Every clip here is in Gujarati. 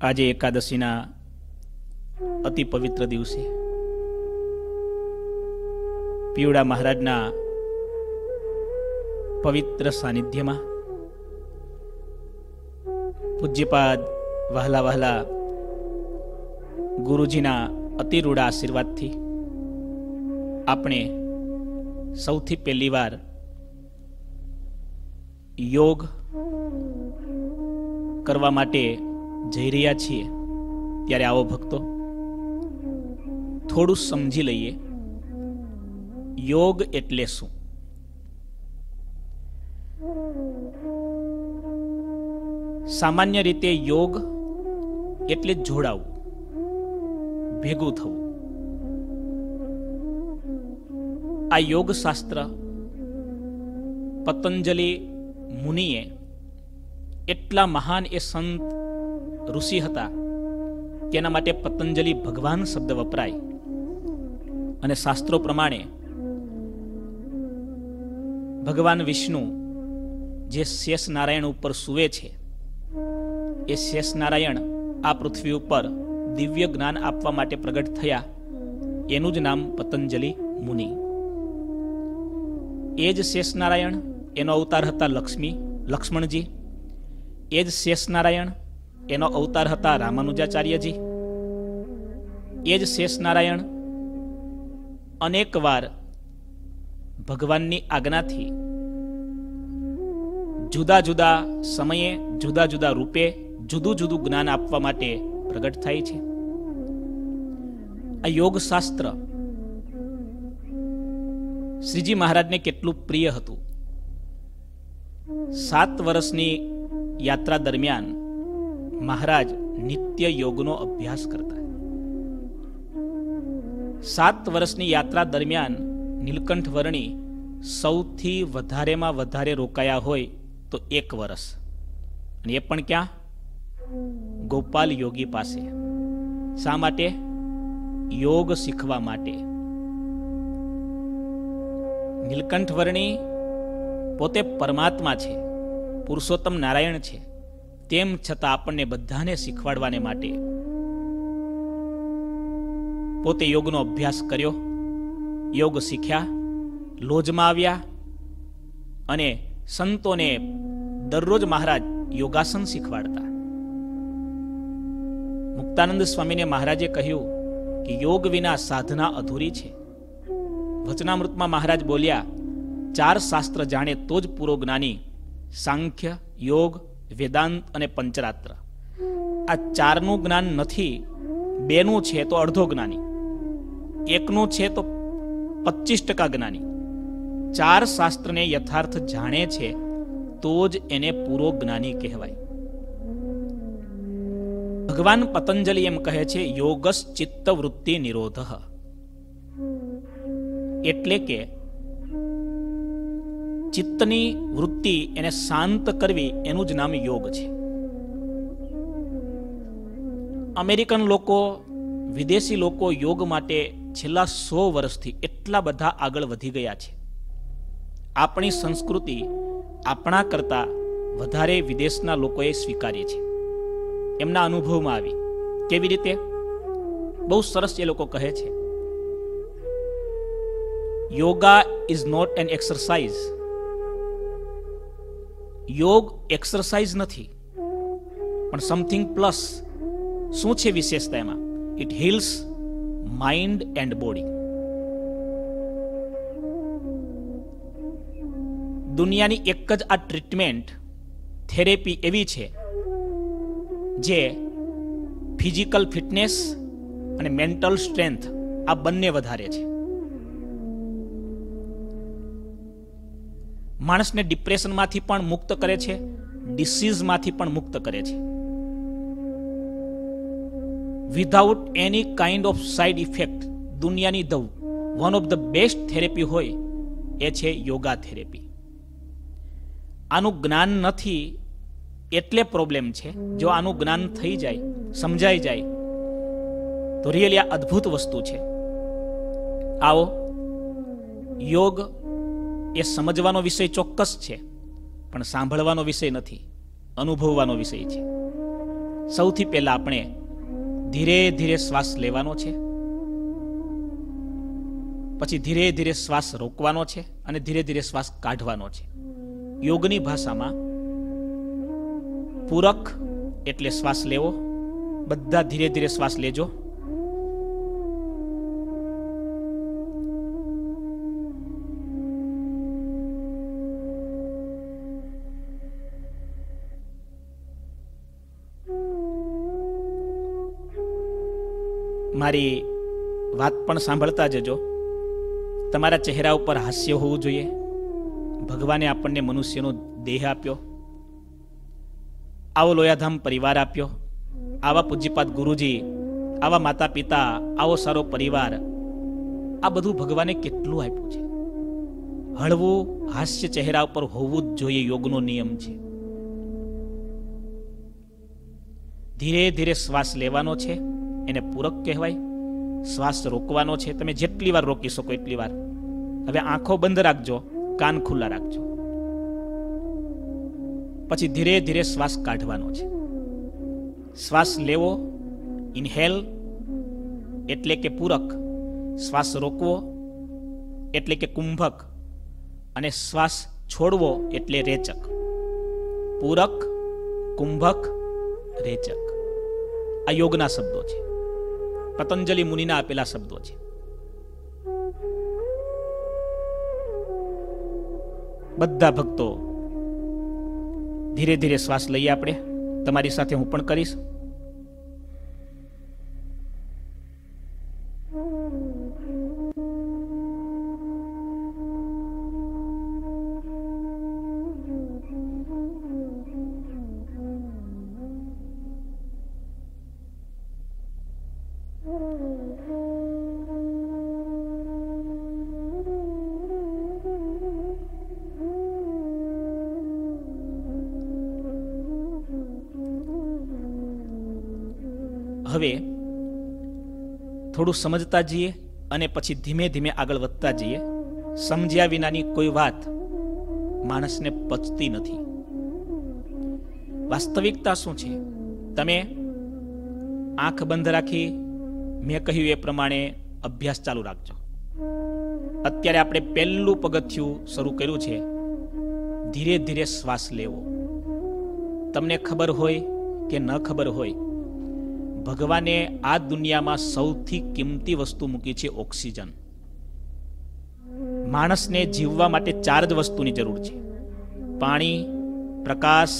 આજે એકાદશીના અતિ પવિત્ર દિવસે. પીવડા મહારાજના પવિત્ર સાનિધ્યમાં પૂજ્યપાદ વહલા વહલા ગુરુજીના અતિરૂડા આશીર્વાદથી આપણે સૌથી પહેલી વાર યોગ કરવા માટે જઈ રહ્યા છીએ ત્યારે આવો ભક્તો, થોડું સમજી લઈએ. યોગ એટલે શું? સામાન્ય રીતે યોગ એટલે જોડાવું, ભેગું થવું. આ યોગ શાસ્ત્ર પતંજલિ મુનિએ એટલા મહાન એ સંત ઋષિ હતા. તેના માટે પતંજલિ ભગવાન શબ્દ વપરાય. અને શાસ્ત્રો પ્રમાણે ભગવાન વિષ્ણુ જે શેષ નારાયણ ઉપર સુવે છે, એ શેષ નારાયણ આ પૃથ્વી ઉપર દિવ્ય જ્ઞાન આપવા માટે પ્રગટ થયા. એનું જ નામ પતંજલિ મુનિ. એ જ શેષ નારાયણ એનો અવતાર હતા લક્ષ્મી, લક્ષ્મણજી. એ જ શેષ નારાયણ એનો અવતાર હતા રામાનુજાચાર્યજી. એ જ શેષ નારાયણ અનેક ભગવાનની આજ્ઞાથી જુદા જુદા સમયે, જુદા જુદા રૂપે, જુદું જુદું જ્ઞાન આપવા માટે પ્રગટ થાય છે. આ યોગશાસ્ત્ર શ્રીજી મહારાજને કેટલું પ્રિય હતું. સાત વર્ષની યાત્રા દરમિયાન મહારાજ નિત્ય યોગનો અભ્યાસ કરતા સાત વર્ષની યાત્રા દરમિયાન નીલકંઠ વર્ણી સૌથી વધારેમાં વધારે રોકાયા હોય તો એક વર્ષ. અને એ પણ ક્યાં? ગોપાલ યોગી પાસે. શા માટે? યોગ શીખવા માટે. નીલકંઠ વર્ણી પોતે પરમાત્મા છે. પુરુષોત્તમ નારાયણ છે. તેમ છતાં આપણને બધાને શીખવાડવાને માટે. પોતે યોગનો અભ્યાસ કર્યો, યોગ શીખ્યા, લોજમાં આવ્યા અને સંતોને દરરોજ મહારાજ યોગાસન શીખવાડતા. મુક્તાનંદ સ્વામીને મહારાજે કહ્યું કે યોગ વિના સાધના અધૂરી છે. વચનામૃતમાં મહારાજ બોલ્યા, ચાર શાસ્ત્ર જાણે તો જ પૂરો જ્ઞાની, સાંખ્ય, યોગ વેદાંત અને પંચરાત્ર. આ ચારનું જ્ઞાન નથી, બેનું છે તો અડધો જ્ઞાની. એકનું છે તો પચીસ ટકા જ્ઞાની. ચાર શાસ્ત્રને યથાર્થ જાણે છે, તો જ એને પૂરો જ્ઞાની કહેવાય. ભગવાન પતંજલિ એમ કહે છે યોગસ ચિત્ત વૃત્તિ નિરોધ એટલે કે ચિત્તની વૃત્તિ એને શાંત કરવી એનું જ નામ યોગ છે. અમેરિકન લોકો, વિદેશી લોકો યોગ માટે છેલ્લા સો વર્ષથી એટલા બધા આગળ વધી ગયા છે. આપણી સંસ્કૃતિ આપણા કરતા વધારે વિદેશના લોકોએ સ્વીકારી છે. એમના અનુભવમાં આવી. કેવી રીતે? બહુ સરસ એ લોકો કહે છે. Yoga is not an exercise. યોગ એક્સરસાઇઝ નથી. પણ સમથિંગ પ્લસ શું છે વિશેષતા એમાં? It heals mind and body દુનિયાની એક જ આ ટ્રીટમેન્ટ થેરેપી એવી છે જે ફિઝિકલ ફિટનેસ અને મેન્ટલ સ્ટ્રેન્થ આ બંને વધારે છે. માણસને ડિપ્રેશનમાંથી પણ મુક્ત કરે છે, ડિસીઝમાંથી પણ મુક્ત કરે છે. Without any kind of side effect દુનિયાની દવ one of the best therapy હોય, એ છે યોગા થેરેપી આનું જ્ઞાન નથી, એટલે પ્રોબ્લેમ છે. જો આનું જ્ઞાન થઈ જાય, સમજાઈ જાય, તો રિયલી આ અદ્ભુત વસ્તુ છે. આવો, યોગ એ સમજવાનો વિષય ચોક્કસ છે, પણ સાંભળવાનો વિષય નથી, અનુભવવાનો વિષય છે. સૌથી પહેલા આપણે ધીરે ધીરે શ્વાસ લેવાનો છે, પછી ધીરે ધીરે શ્વાસ રોકવાનો છે અને ધીરે ધીરે શ્વાસ કાઢવાનો છે. યોગની ભાષામાં પૂરક એટલે શ્વાસ લેવો, બધા ધીરે ધીરે શ્વાસ લેજો. મારી વાત પણ સાંભળતા જજો. તમારા ચહેરા ઉપર હાસ્ય હોવું જોઈએ. ભગવાને આપણને મનુષ્યનો દેહ આપ્યો. આવો લોયાધામ પરિવાર આપ્યો. આવા પૂજ્યપાત ગુરુજી, આવા માતા પિતા આવો સારો પરિવાર. આ બધું ભગવાને કેટલું આપ્યું છે? હળવું, હાસ્ય ચહેરા ઉપર હોવું જ જોઈએ યોગનો નિયમ છે. ધીરે ધીરે શ્વાસ લેવાનો છે. એને પૂરક કહેવાય. શ્વાસ રોકવાનો છે. તમે જેટલી વાર રોકી શકો એટલી વાર. હવે આંખો બંધ રાખજો, કાન ખુલ્લા રાખજો. પછી ધીરે ધીરે શ્વાસ કાઢવાનો છે. શ્વાસ લેવો, ઇન્હેલ, એટલે કે પૂરક. શ્વાસ રોકવો, એટલે કે કુંભક. અને શ્વાસ છોડવો, એટલે રેચક. પૂરક, કુંભક, રેચક. આ યોગના શબ્દો છે. પતંજલિ મુનિના આપેલા શબ્દો છે. બધા ભક્તો ધીરે ધીરે શ્વાસ લઈએ આપણે. તમારી સાથે હું પણ કરીશ. થોડું સમજતા જઈએ અને પછી ધીમે ધીમે આગળ વધતા જઈએ. સમજ્યા વિનાની કોઈ વાત માણસને પચતી નથી. વાસ્તવિકતા શું છે? તમે આંખ બંધ રાખી મેં કહ્યું એ પ્રમાણે અભ્યાસ ચાલુ રાખજો. અત્યારે આપણે પહેલું પગથિયું શરૂ કર્યું છે. ધીરે ધીરે શ્વાસ લેવો. તમને ખબર હોય કે ન ખબર હોય ભગવાને આ દુનિયામાં સૌથી કિંમતી વસ્તુ મૂકી છે ઓક્સિજન. માણસને જીવવા માટે ચાર જ વસ્તુની જરૂર છે. પાણી, પ્રકાશ,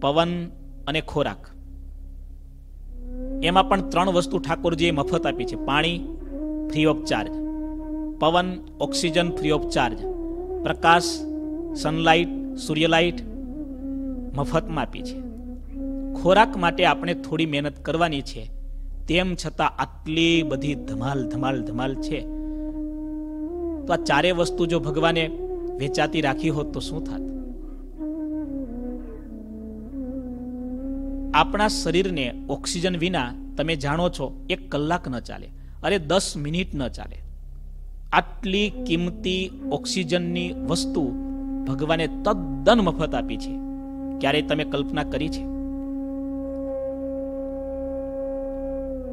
પવન અને ખોરાક. એમાં પણ ત્રણ વસ્તુ ઠાકોરજીએ મફત આપી છે. પાણી ફ્રી ઓફ ચાર્જ પવન, ઓક્સિજન ફ્રી ઓફ ચાર્જ પ્રકાશ સનલાઇટ સૂર્યલાઇટ મફતમાં આપી છે. ખોરાક માટે આપણે થોડી મહેનત કરવાની છે. તેમ છતાં આટલી બધી ધમાલ ધમાલ ધમાલ છે. તો આ ચારે વસ્તુ જો ભગવાને વેચાતી રાખી હોત તો શું થાત? આપણા શરીરને ઓક્સિજન વિના તમે જાણો છો, એક કલાક ન ચાલે, અરે દસ મિનિટ ન ચાલે. આટલી કિંમતી ઓક્સિજનની વસ્તુ ભગવાને તદ્દન મફત આપી છે. ક્યારેય તમે કલ્પના કરી છે?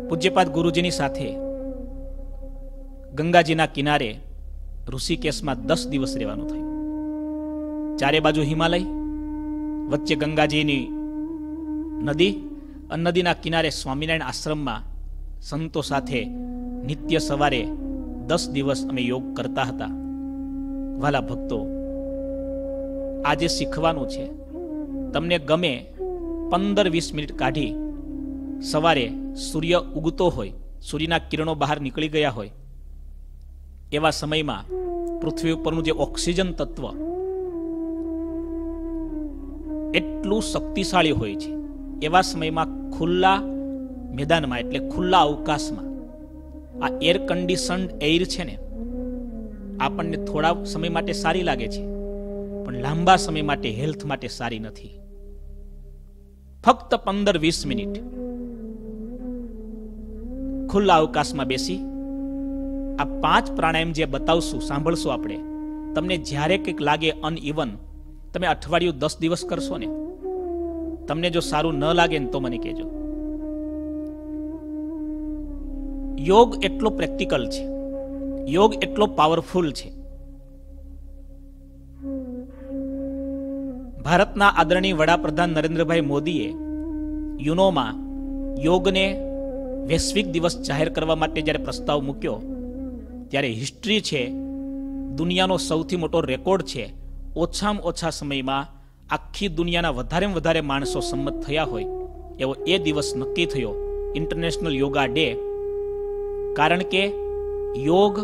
પૂજ્યપાદ ગુરુજીની સાથે ગંગાજીના કિનારે ઋષિકેશમાં દસ દિવસ રહેવાનું થયું. ચારે બાજુ હિમાલય, વચ્ચે ગંગાજીની નદી અને નદીના કિનારે સ્વામિનારાયણ આશ્રમમાં સંતો સાથે નિત્ય સવારે દસ દિવસ અમે યોગ કરતા હતા. વાલા ભક્તો, આજે શીખવાનું છે. તમને ગમે પંદર વીસ મિનિટ કાઢી સવારે સૂર્ય ઉગતો હોય, સૂર્યના કિરણો બહાર નીકળી ગયા હોય, એવા સમયમાં પૃથ્વી ઉપરનું જે ઓક્સિજન તત્વ એટલું શક્તિશાળી હોય છે, એવા સમયમાં ખુલ્લા મેદાનમાં, એટલે ખુલ્લા અવકાશમાં, આ એર કન્ડિશન્ડ એર છે ને, આપણને થોડા સમય માટે સારી લાગે છે, પણ લાંબા સમય માટે હેલ્થ માટે સારી નથી. ફક્ત પંદર વીસ મિનિટ ખુલ્લા અવકાશમાં બેસી આ પાંચ પ્રાણાયામ જે બતાવશું, સાંભળશું આપણે. તમને જ્યારે કંઈક લાગે અનઇવન તમે અઠવાડિયું દસ દિવસ કરશો ને. તમને જો સારું ન લાગે ને તો મને કહેજો. યોગ એટલો પ્રેક્ટિકલ છે. યોગ એટલો પાવરફુલ છે. ભારતના આદરણીય વડાપ્રધાન નરેન્દ્રભાઈ મોદીએ યુનોમાં યોગને વૈશ્વિક દિવસ જાહેર કરવા માટે જ્યારે પ્રસ્તાવ મૂક્યો, ત્યારે હિસ્ટ્રી છે, દુનિયાનો સૌથી મોટો રેકોર્ડ છે. ઓછામાં ઓછા સમયમાં આખી દુનિયાના વધારે વધારે માણસો સંમત થયા હોય. એવો એ દિવસ નક્કી થયો ઇન્ટરનેશનલ યોગા ડે કારણ કે યોગ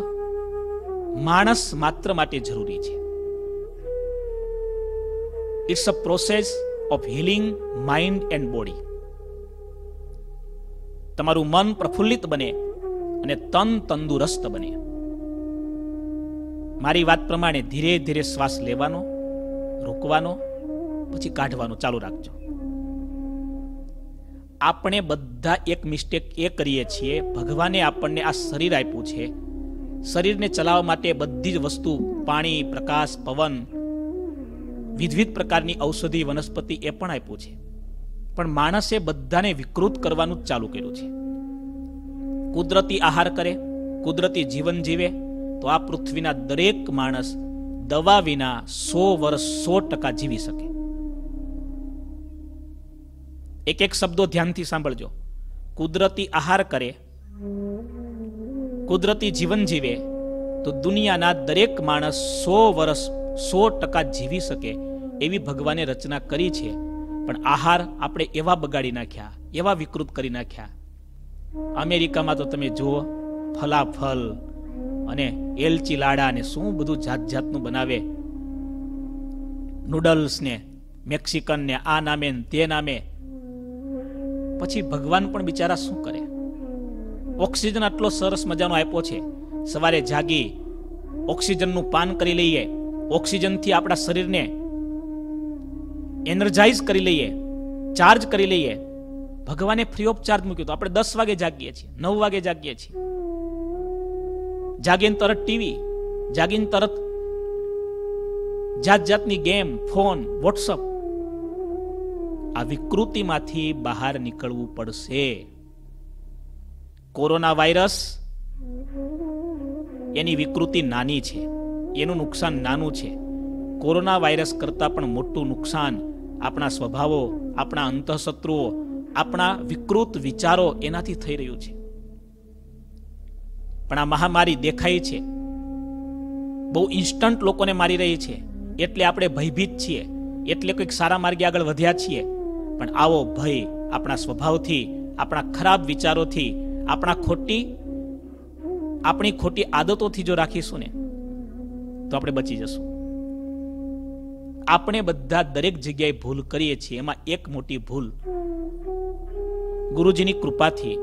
માણસ માત્ર માટે જરૂરી છે. It's a process of healing mind and body તમારું મન પ્રફુલ્લિત બને અને તન તંદુરસ્ત બને. મારી વાત પ્રમાણે ધીરે ધીરે શ્વાસ લેવાનો, રોકવાનો, પછી કાઢવાનો. ચાલુ રાખજો. આપણે બધા એક મિસ્ટેક એ કરીએ છીએ, ભગવાને આપણને આ શરીર આપ્યું છે. શરીરને ચલાવવા માટે બધી જ વસ્તુ, પાણી, પ્રકાશ, પવન, વિવિધ પ્રકારની ઔષધિ, વનસ્પતિ એ પણ આપ્યું છે. પણ માણસે બધાને વિકૃત કરવાનું જ ચાલુ કર્યું છે. કુદરતી આહાર કરે, કુદરતી જીવન જીવે, તો આ પૃથ્વીના દરેક માણસ દવા વિના સો વર્ષ સો ટકા જીવી શકે. એક એક શબ્દો ધ્યાનથી સાંભળજો. કુદરતી આહાર કરે, કુદરતી જીવન જીવે, તો દુનિયાના દરેક માણસ સો વર્ષ સો ટકા જીવી શકે એવી ભગવાને રચના કરી છે પણ આહાર આપણે એવા બગાડી નાખ્યા, એવા વિકૃત કરી નાખ્યા. અમેરિકામાં તો તમે જુઓ, ફલાફલ અને એલચી લાડા ને શું બધું જાત જાતનું બનાવે. નૂડલ્સ ને મેક્સિકન ને આ નામે તે નામે. પછી ભગવાન પણ બિચારા શું કરે? ઓક્સિજન આટલો સરસ મજાનો આપ્યો છે. સવારે જાગી ઓક્સિજનનું પાન કરી લઈએ. ઓક્સિજનથી આપણા શરીરને એનર્જાઇઝ કરી લઈએ ચાર્જ કરી લઈએ. ભગવાને ફ્રી ઓફ ચાર્જ મૂક્યું તો આપણે દસ વાગે જાગીએ છીએ, નવ વાગે જાગીએ છીએ. જાગીને તરત ટીવી જાગીને તરત જાત જાતની ગેમ ફોન વોટ્સઅપ આ વિકૃતિમાંથી બહાર નીકળવું પડશે. કોરોના વાયરસ એની વિકૃતિ નાની છે. એનું નુકસાન નાનું છે. કોરોના વાયરસ કરતાં પણ મોટું નુકસાન આપણા સ્વભાવો, આપણા અંતઃશત્રુઓ આપણા વિકૃત વિચારો એનાથી થઈ રહ્યું છે. પણ આ મહામારી દેખાય છે. બહુ ઇન્સ્ટન્ટ લોકોને મારી રહી છે. એટલે આપણે ભયભીત છીએ. એટલે કંઈક સારા માર્ગે આગળ વધ્યા છીએ. પણ આવો ભય આપણા સ્વભાવથી, આપણા ખરાબ વિચારોથી, આપણા ખોટી, આપણી ખોટી આદતોથી જો રાખીશું ને, તો આપણે બચી જશું. આપણે બધા દરેક જગ્યાએ ભૂલ કરીએ છીએ, એમાં એક મોટી ભૂલ. ગુરુજીની કૃપાથી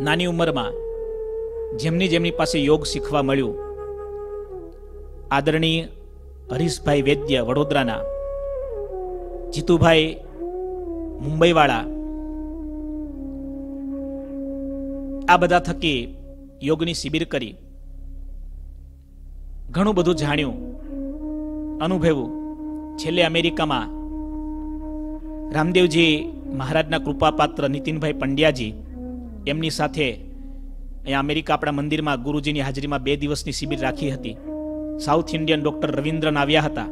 નાની ઉંમરમાં જેમની જેમની પાસે યોગ શીખવા મળ્યું, આદરણીય હરીશભાઈ વૈદ્ય વડોદરાના, જીતુભાઈ મુંબઈવાળા, આ બધા થકી યોગની શિબિર કરી. ઘણું બધું જાણ્યું. અનુભવ્યું છેલ્લે અમેરિકામાં રામદેવજી મહારાજના કૃપાપાત્ર નીતિનભાઈ પંડ્યાજી એમની સાથે અહીંયા અમેરિકા આપણા મંદિરમાં ગુરુજીની હાજરીમાં બે દિવસની શિબિર રાખી હતી. સાઉથ ઇન્ડિયન ડૉક્ટર રવિન્દ્રન આવ્યા હતા.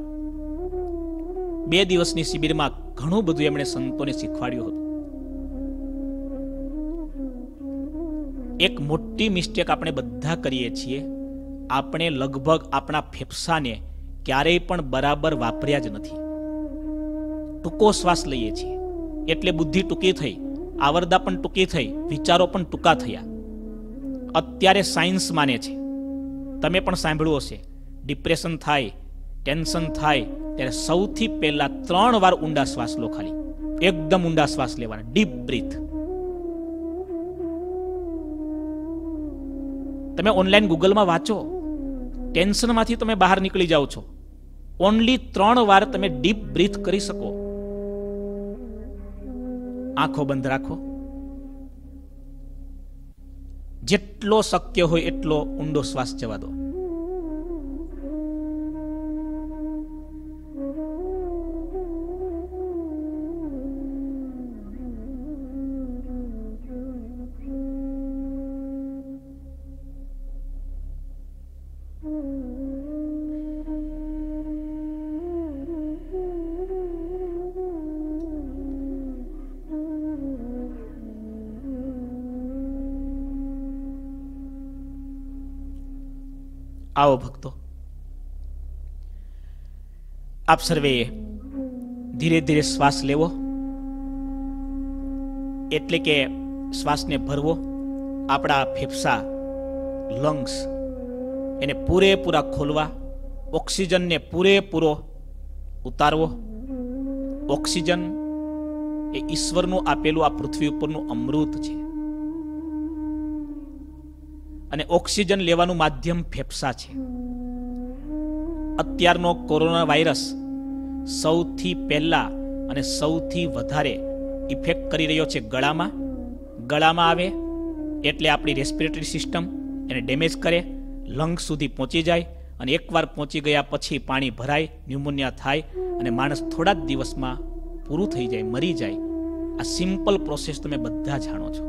બે દિવસની શિબિરમાં ઘણું બધું એમણે સંતોને શીખવાડ્યું હતું. એક મોટી મિસ્ટેક આપણે બધા કરીએ છીએ. આપણે લગભગ આપણા ફેફસાને ક્યારેય પણ બરાબર વાપર્યા જ નથી. ટૂંકો શ્વાસ લઈએ છીએ. એટલે બુદ્ધિ ટૂંકી થઈ, આવરદા પણ ટૂંકી થઈ, વિચારો પણ ટૂંકા થયા. અત્યારે સાયન્સ માને છે. તમે પણ સાંભળ્યું હશે. ડિપ્રેશન થાય, ટેન્શન થાય, ત્યારે સૌથી પહેલા ત્રણ વાર ઊંડા શ્વાસ લો ખાલી. એકદમ ઊંડા શ્વાસ લેવાના. ડીપ બ્રીથ તમે ઓનલાઈન ગૂગલમાં વાંચો. ટેન્શનમાંથી તમે બહાર નીકળી જાઓ છો. ઓનલી ત્રણ વાર તમે ડીપ બ્રીથ કરી શકો. આંખો બંધ રાખો. જેટલો શક્ય હોય એટલો ઊંડો શ્વાસ જવા દો. આવો ભક્તો. આપ સર્વે ધીરે ધીરે શ્વાસ લેવો. એટલે કે શ્વાસને ભરવો. આપણા ફેફસા લંગ્સ એને પૂરેપૂરા ખોલવા, ઓક્સિજનને પૂરેપૂરો ઉતારવો. ઓક્સિજન એ ઈશ્વરનું આપેલું આ પૃથ્વી ઉપરનું અમૃત છે. અને ઓક્સિજન લેવાનું માધ્યમ ફેફસા છે. અત્યારનો કોરોના વાયરસ સૌથી પહેલા અને સૌથી વધારે ઇફેક્ટ કરી રહ્યો છે ગળામાં. ગળામાં આવે એટલે આપણી રેસ્પિરેટરી સિસ્ટમ એને ડેમેજ કરે લંગ સુધી પહોંચી જાય અને એકવાર પહોંચી ગયા પછી પાણી ભરાય ન્યુમોનિયા થાય અને માણસ થોડા જ દિવસમાં પૂરું થઈ જાય, મરી જાય. આ સિમ્પલ પ્રોસેસ તમે બધા જાણો છો.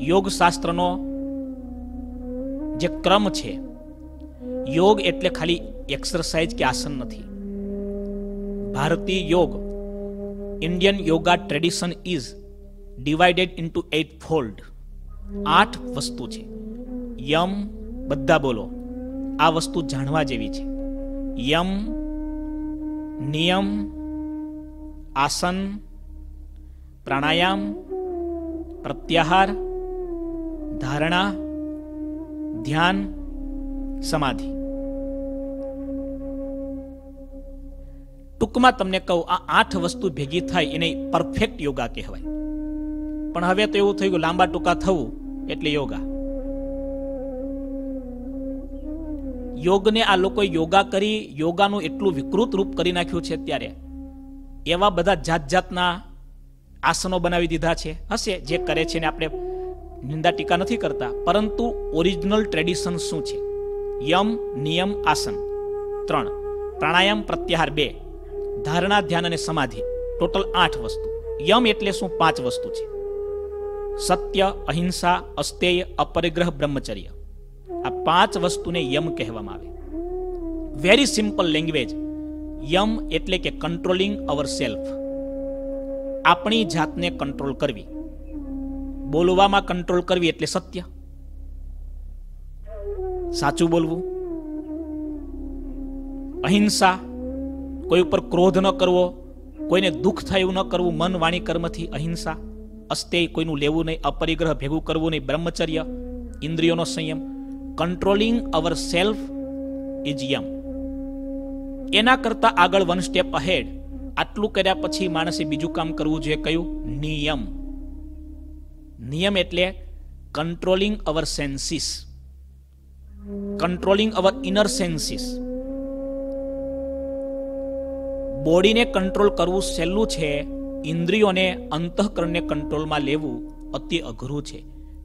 યોગ શાસ્ત્રનો જે ક્રમ છે. યોગ એટલે ખાલી એક્સરસાઇઝ કે આસન નથી. ભારતીય યોગ Indian yoga tradition is divided into eightfold આઠ વસ્તુ છે. યમ, બધા બોલો. આ વસ્તુ જાણવા જેવી છે. યમ, નિયમ, આસન, પ્રાણાયામ, પ્રત્યાહાર, ધારણા ધ્યાન, સમાધિ. ટૂંકમાં તમને કહું, આ આઠ વસ્તુ ભેગી થાય એને પરફેક્ટ યોગા કહેવાય. પણ હવે તો એવું થઈ ગયું લાંબા ટૂંકા થવું એટલે યોગા. યોગને આ લોકોએ યોગા કરી, યોગાનું એટલું વિકૃત રૂપ કરી નાખ્યું છે અત્યારે. એવા બધા જાત જાતના આસનો બનાવી દીધા છે. હશે, જે કરે છે ને આપણે નિંદા ટીકા નથી કરતા, પરંતુ ઓરિજિનલ ટ્રેડિશન શું છે? યમ, નિયમ, આસન. ત્રણ, પ્રાણાયામ, પ્રત્યાહાર, બે. ધારણા, ધ્યાન અને સમાધિ. ટોટલ આઠ વસ્તુ. યમ એટલે શું? પાંચ વસ્તુ છે. સત્ય, અહિંસા, અસ્તેય, અપરિગ્રહ, બ્રહ્મચર્ય. આ પાંચ વસ્તુને યમ કહેવામાં આવે. વેરી સિમ્પલ લેંગ્વેજ યમ એટલે કે કંટ્રોલિંગ અવર સેલ્ફ આપણી જાતને કંટ્રોલ કરવી. બોલવામાં કંટ્રોલ કરવી એટલે સત્ય. સાચું બોલવું. અહિંસા, કોઈ ઉપર ક્રોધ ન કરવો, કોઈને દુઃખ થાય ન કરવું, મન વાણી કર્મથી અહિંસા. અસ્તેય કોઈનું લેવું નહીં, અપરિગ્રહ ભેગું કરવું નહીં, બ્રહ્મચર્ય, ઇન્દ્રિયોનો સંયમ. કંટ્રોલિંગ અવર સેલ્ફ ઇઝ યમ એના કરતા આગળ વન સ્ટેપ અહેડ આટલું કર્યા પછી માણસે બીજું કામ કરવું જે કયું? નિયમ. નિયમ એટલે controlling our senses controlling our inner senses બોડીને કંટ્રોલ કરવું સહેલું છે, ઇન્દ્રિયોને અંતઃકરણને કંટ્રોલમાં લેવું અતિ અઘરું છે.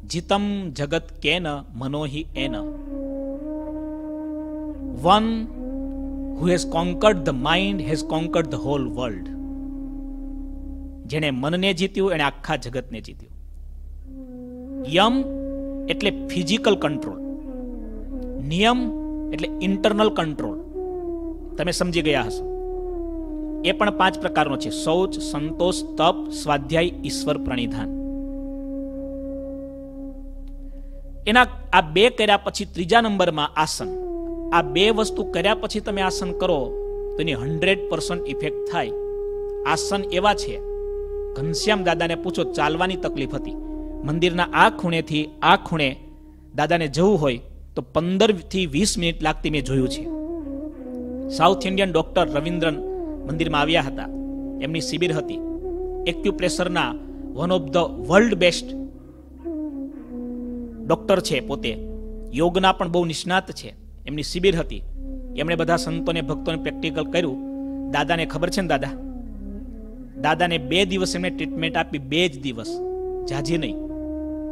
જીતમ જગત કેન મનોહિ N. One who has conquered the mind has conquered the whole world જેણે મનને જીત્યું, એણે આખા જગતને જીત્યું. યમ એટલે ફિઝિકલ કંટ્રોલ. નિયમ એટલે ઇન્ટરનલ કંટ્રોલ. તમે સમજી ગયા હશો. એ પણ પાંચ પ્રકારનો છે. શૌચ, સંતોષ, તપ, સ્વાધ્યાય, ઈશ્વર પ્રણિધાન. એના આ બે કર્યા પછી ત્રીજા નંબરમાં આસન. આ બે વસ્તુ કર્યા પછી તમે આસન કરો, તો એની હંડ્રેડ પર્સન્ટ ઇફેક્ટ થાય. આસન એવા છે. ઘનશ્યામ દાદાને પૂછો, ચાલવાની તકલીફ હતી. મંદિરના આ ખૂણેથી આ ખૂણે દાદાને જવું હોય તો પંદરથી વીસ મિનિટ લાગતી મેં જોયું છે. સાઉથ ઇન્ડિયન ડૉક્ટર રવિન્દ્રન મંદિરમાં આવ્યા હતા. એમની શિબિર હતી. એક્યુપ્રેશરના one of the world best doctor છે પોતે. યોગના પણ બહુ નિષ્ણાત છે. એમની શિબિર હતી. એમણે બધા સંતોને, ભક્તોને પ્રેક્ટિકલ કર્યું. દાદાને ખબર છે ને દાદા? દાદાને બે દિવસ એમણે ટ્રીટમેન્ટ આપી, બે જ દિવસ. જાજી નહીં.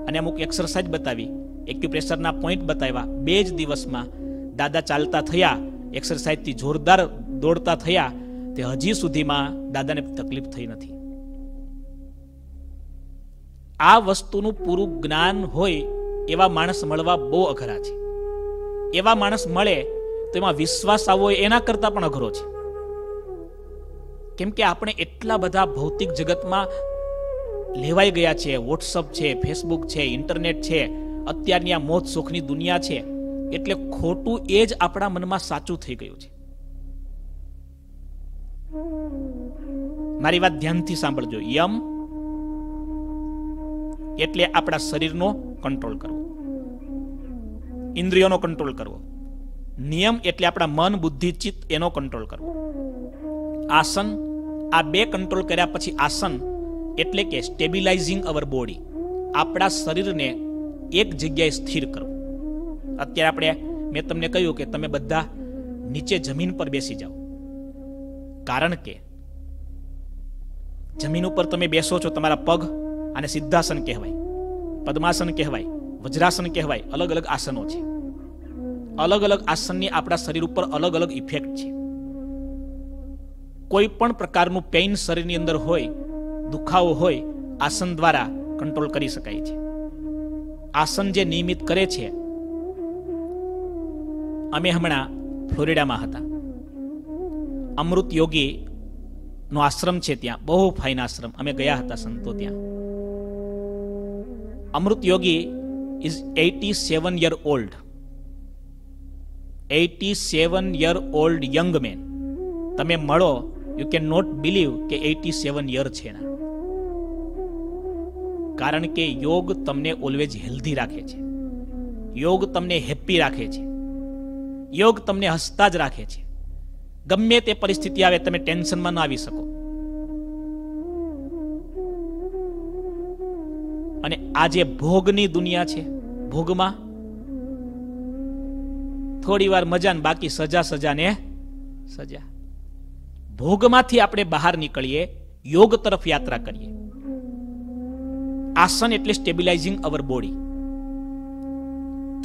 અને અમુક એક્સરસાઇઝ બતાવી. એક્યુપ્રેશરના પોઈન્ટ બતાવ્યા. બે જ દિવસમાં દાદા ચાલતા થયા એક્સરસાઇઝથી જોરદાર દોડતા થયા, તે હજી સુધીમાં દાદાને તકલીફ થઈ નથી. આ વસ્તુનું પૂરું જ્ઞાન હોય એવા માણસ મળવા બહુ અઘરા છે. એવા માણસ મળે તો એમાં વિશ્વાસ આવવો એના કરતા પણ અઘરો છે. કેમ કે આપણે એટલા બધા ભૌતિક જગતમાં લેવાઈ ગયા છે. વોટ્સઅપ છે ફેસબુક છે ઇન્ટરનેટ છે. અત્યારની આ મોત સુખની દુનિયા છે. એટલે ખોટું એ જ આપણા મનમાં સાચું થઈ ગયું છે. મારી વાત ધ્યાનથી સાંભળજો. યમ એટલે આપણા શરીરનો કંટ્રોલ કરવો. ઇન્દ્રિયોનો કંટ્રોલ કરવો. નિયમ એટલે આપણા મન, બુદ્ધિ, ચિત્ત એનો કંટ્રોલ કરવો. આસન, આ બે કંટ્રોલ કર્યા પછી આસન એટલે કે સ્ટેબિલાઇઝિંગ અવર બોડી આપણા શરીરને એક જગ્યાએ સ્થિર કરવું અત્યારે આપણે, મેં તમને કહ્યું કે તમે બધા નીચે જમીન પર બેસી જાઓ. કારણ કે જમીન ઉપર તમે બેસો છો તમારા પગ અને સિદ્ધાસન કહેવાય, પદ્માસન કહેવાય, વજ્રાસન કહેવાય અલગ અલગ આસનો છે. અલગ અલગ આસનની આપણા શરીર ઉપર અલગ અલગ ઇફેક્ટ છે. કોઈ પણ પ્રકારનું પેઇન શરીરની અંદર હોય દુખાવો હોય, આસન દ્વારા કંટ્રોલ કરી શકાય છે. આસન જે નિયમિત કરે છે, અમે હમણાં ફ્લોરિડામાં હતા. અમૃત યોગી નો આશ્રમ છે ત્યાં, બહુ ફાઇન આશ્રમ. અમે ગયા હતા સંતો ત્યાં. Amrut Yogi is eighty seven year old eighty seven year old young man તમે મળો યુ કેન નોટ બિલીવ કે એટી સેવન યર છે એના. કારણ કે યોગ તમને ઓલવેજ હેલ્ધી રાખે છે. યોગ તમને હેપી રાખે છે. યોગ તમને હસતા જ રાખે છે. ગમે તે પરિસ્થિતિ આવે તમે ટેન્શનમાં ના આવી શકો. અને આ જે ભોગની દુનિયા છે, ભોગમાં થોડી વાર મજા ને બાકી સજા સજા ને સજા. ભોગમાંથી આપણે બહાર નીકળીએ, યોગ તરફ યાત્રા કરીએ. આસન એટલે સ્ટેબિલાઇઝિંગ અવર બોડી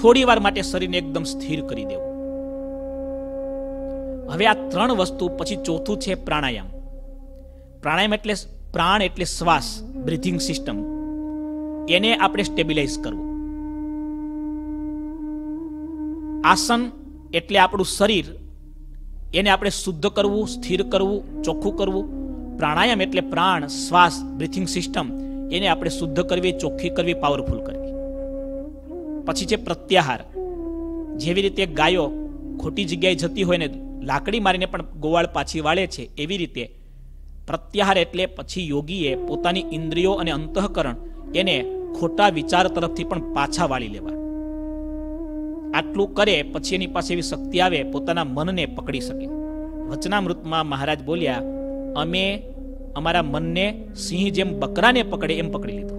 થોડી વાર માટે શરીરને એકદમ સ્થિર કરી દેવું. હવે આ ત્રણ વસ્તુ પછી ચોથું છે પ્રાણાયામ. પ્રાણાયામ એટલે પ્રાણ એટલે શ્વાસ બ્રિથિંગ સિસ્ટમ એને આપણે સ્ટેબિલાઇઝ કરવું. આસન એટલે આપણું શરીર, એને આપણે શુદ્ધ કરવું, સ્થિર કરવું, ચોખ્ખું કરવું. પ્રાણાયામ એટલે પ્રાણ, શ્વાસ બ્રિથિંગ સિસ્ટમ એને આપણે શુદ્ધ કરવી, ચોખ્ખી કરવી પાવરફુલ કરવી. પછી છે પ્રત્યાહાર. જેવી રીતે ગાયો ખોટી જગ્યાએ જતી હોય ને, લાકડી મારીને પણ ગોવાળ પાછી વાળે છે, એવી રીતે પ્રત્યાહાર એટલે પછી યોગીએ પોતાની ઇન્દ્રિયો અને અંતઃકરણ એને ખોટા વિચાર તરફથી પણ પાછા વાળી લેવા. આટલું કરે પછી એની પાસે એવી શક્તિ આવે, પોતાના મનને પકડી શકે. વચનામૃતમાં મહારાજ બોલ્યા, અમે અમારા મનને સિંહ જેમ બકરાને પકડે એમ પકડી લીધું.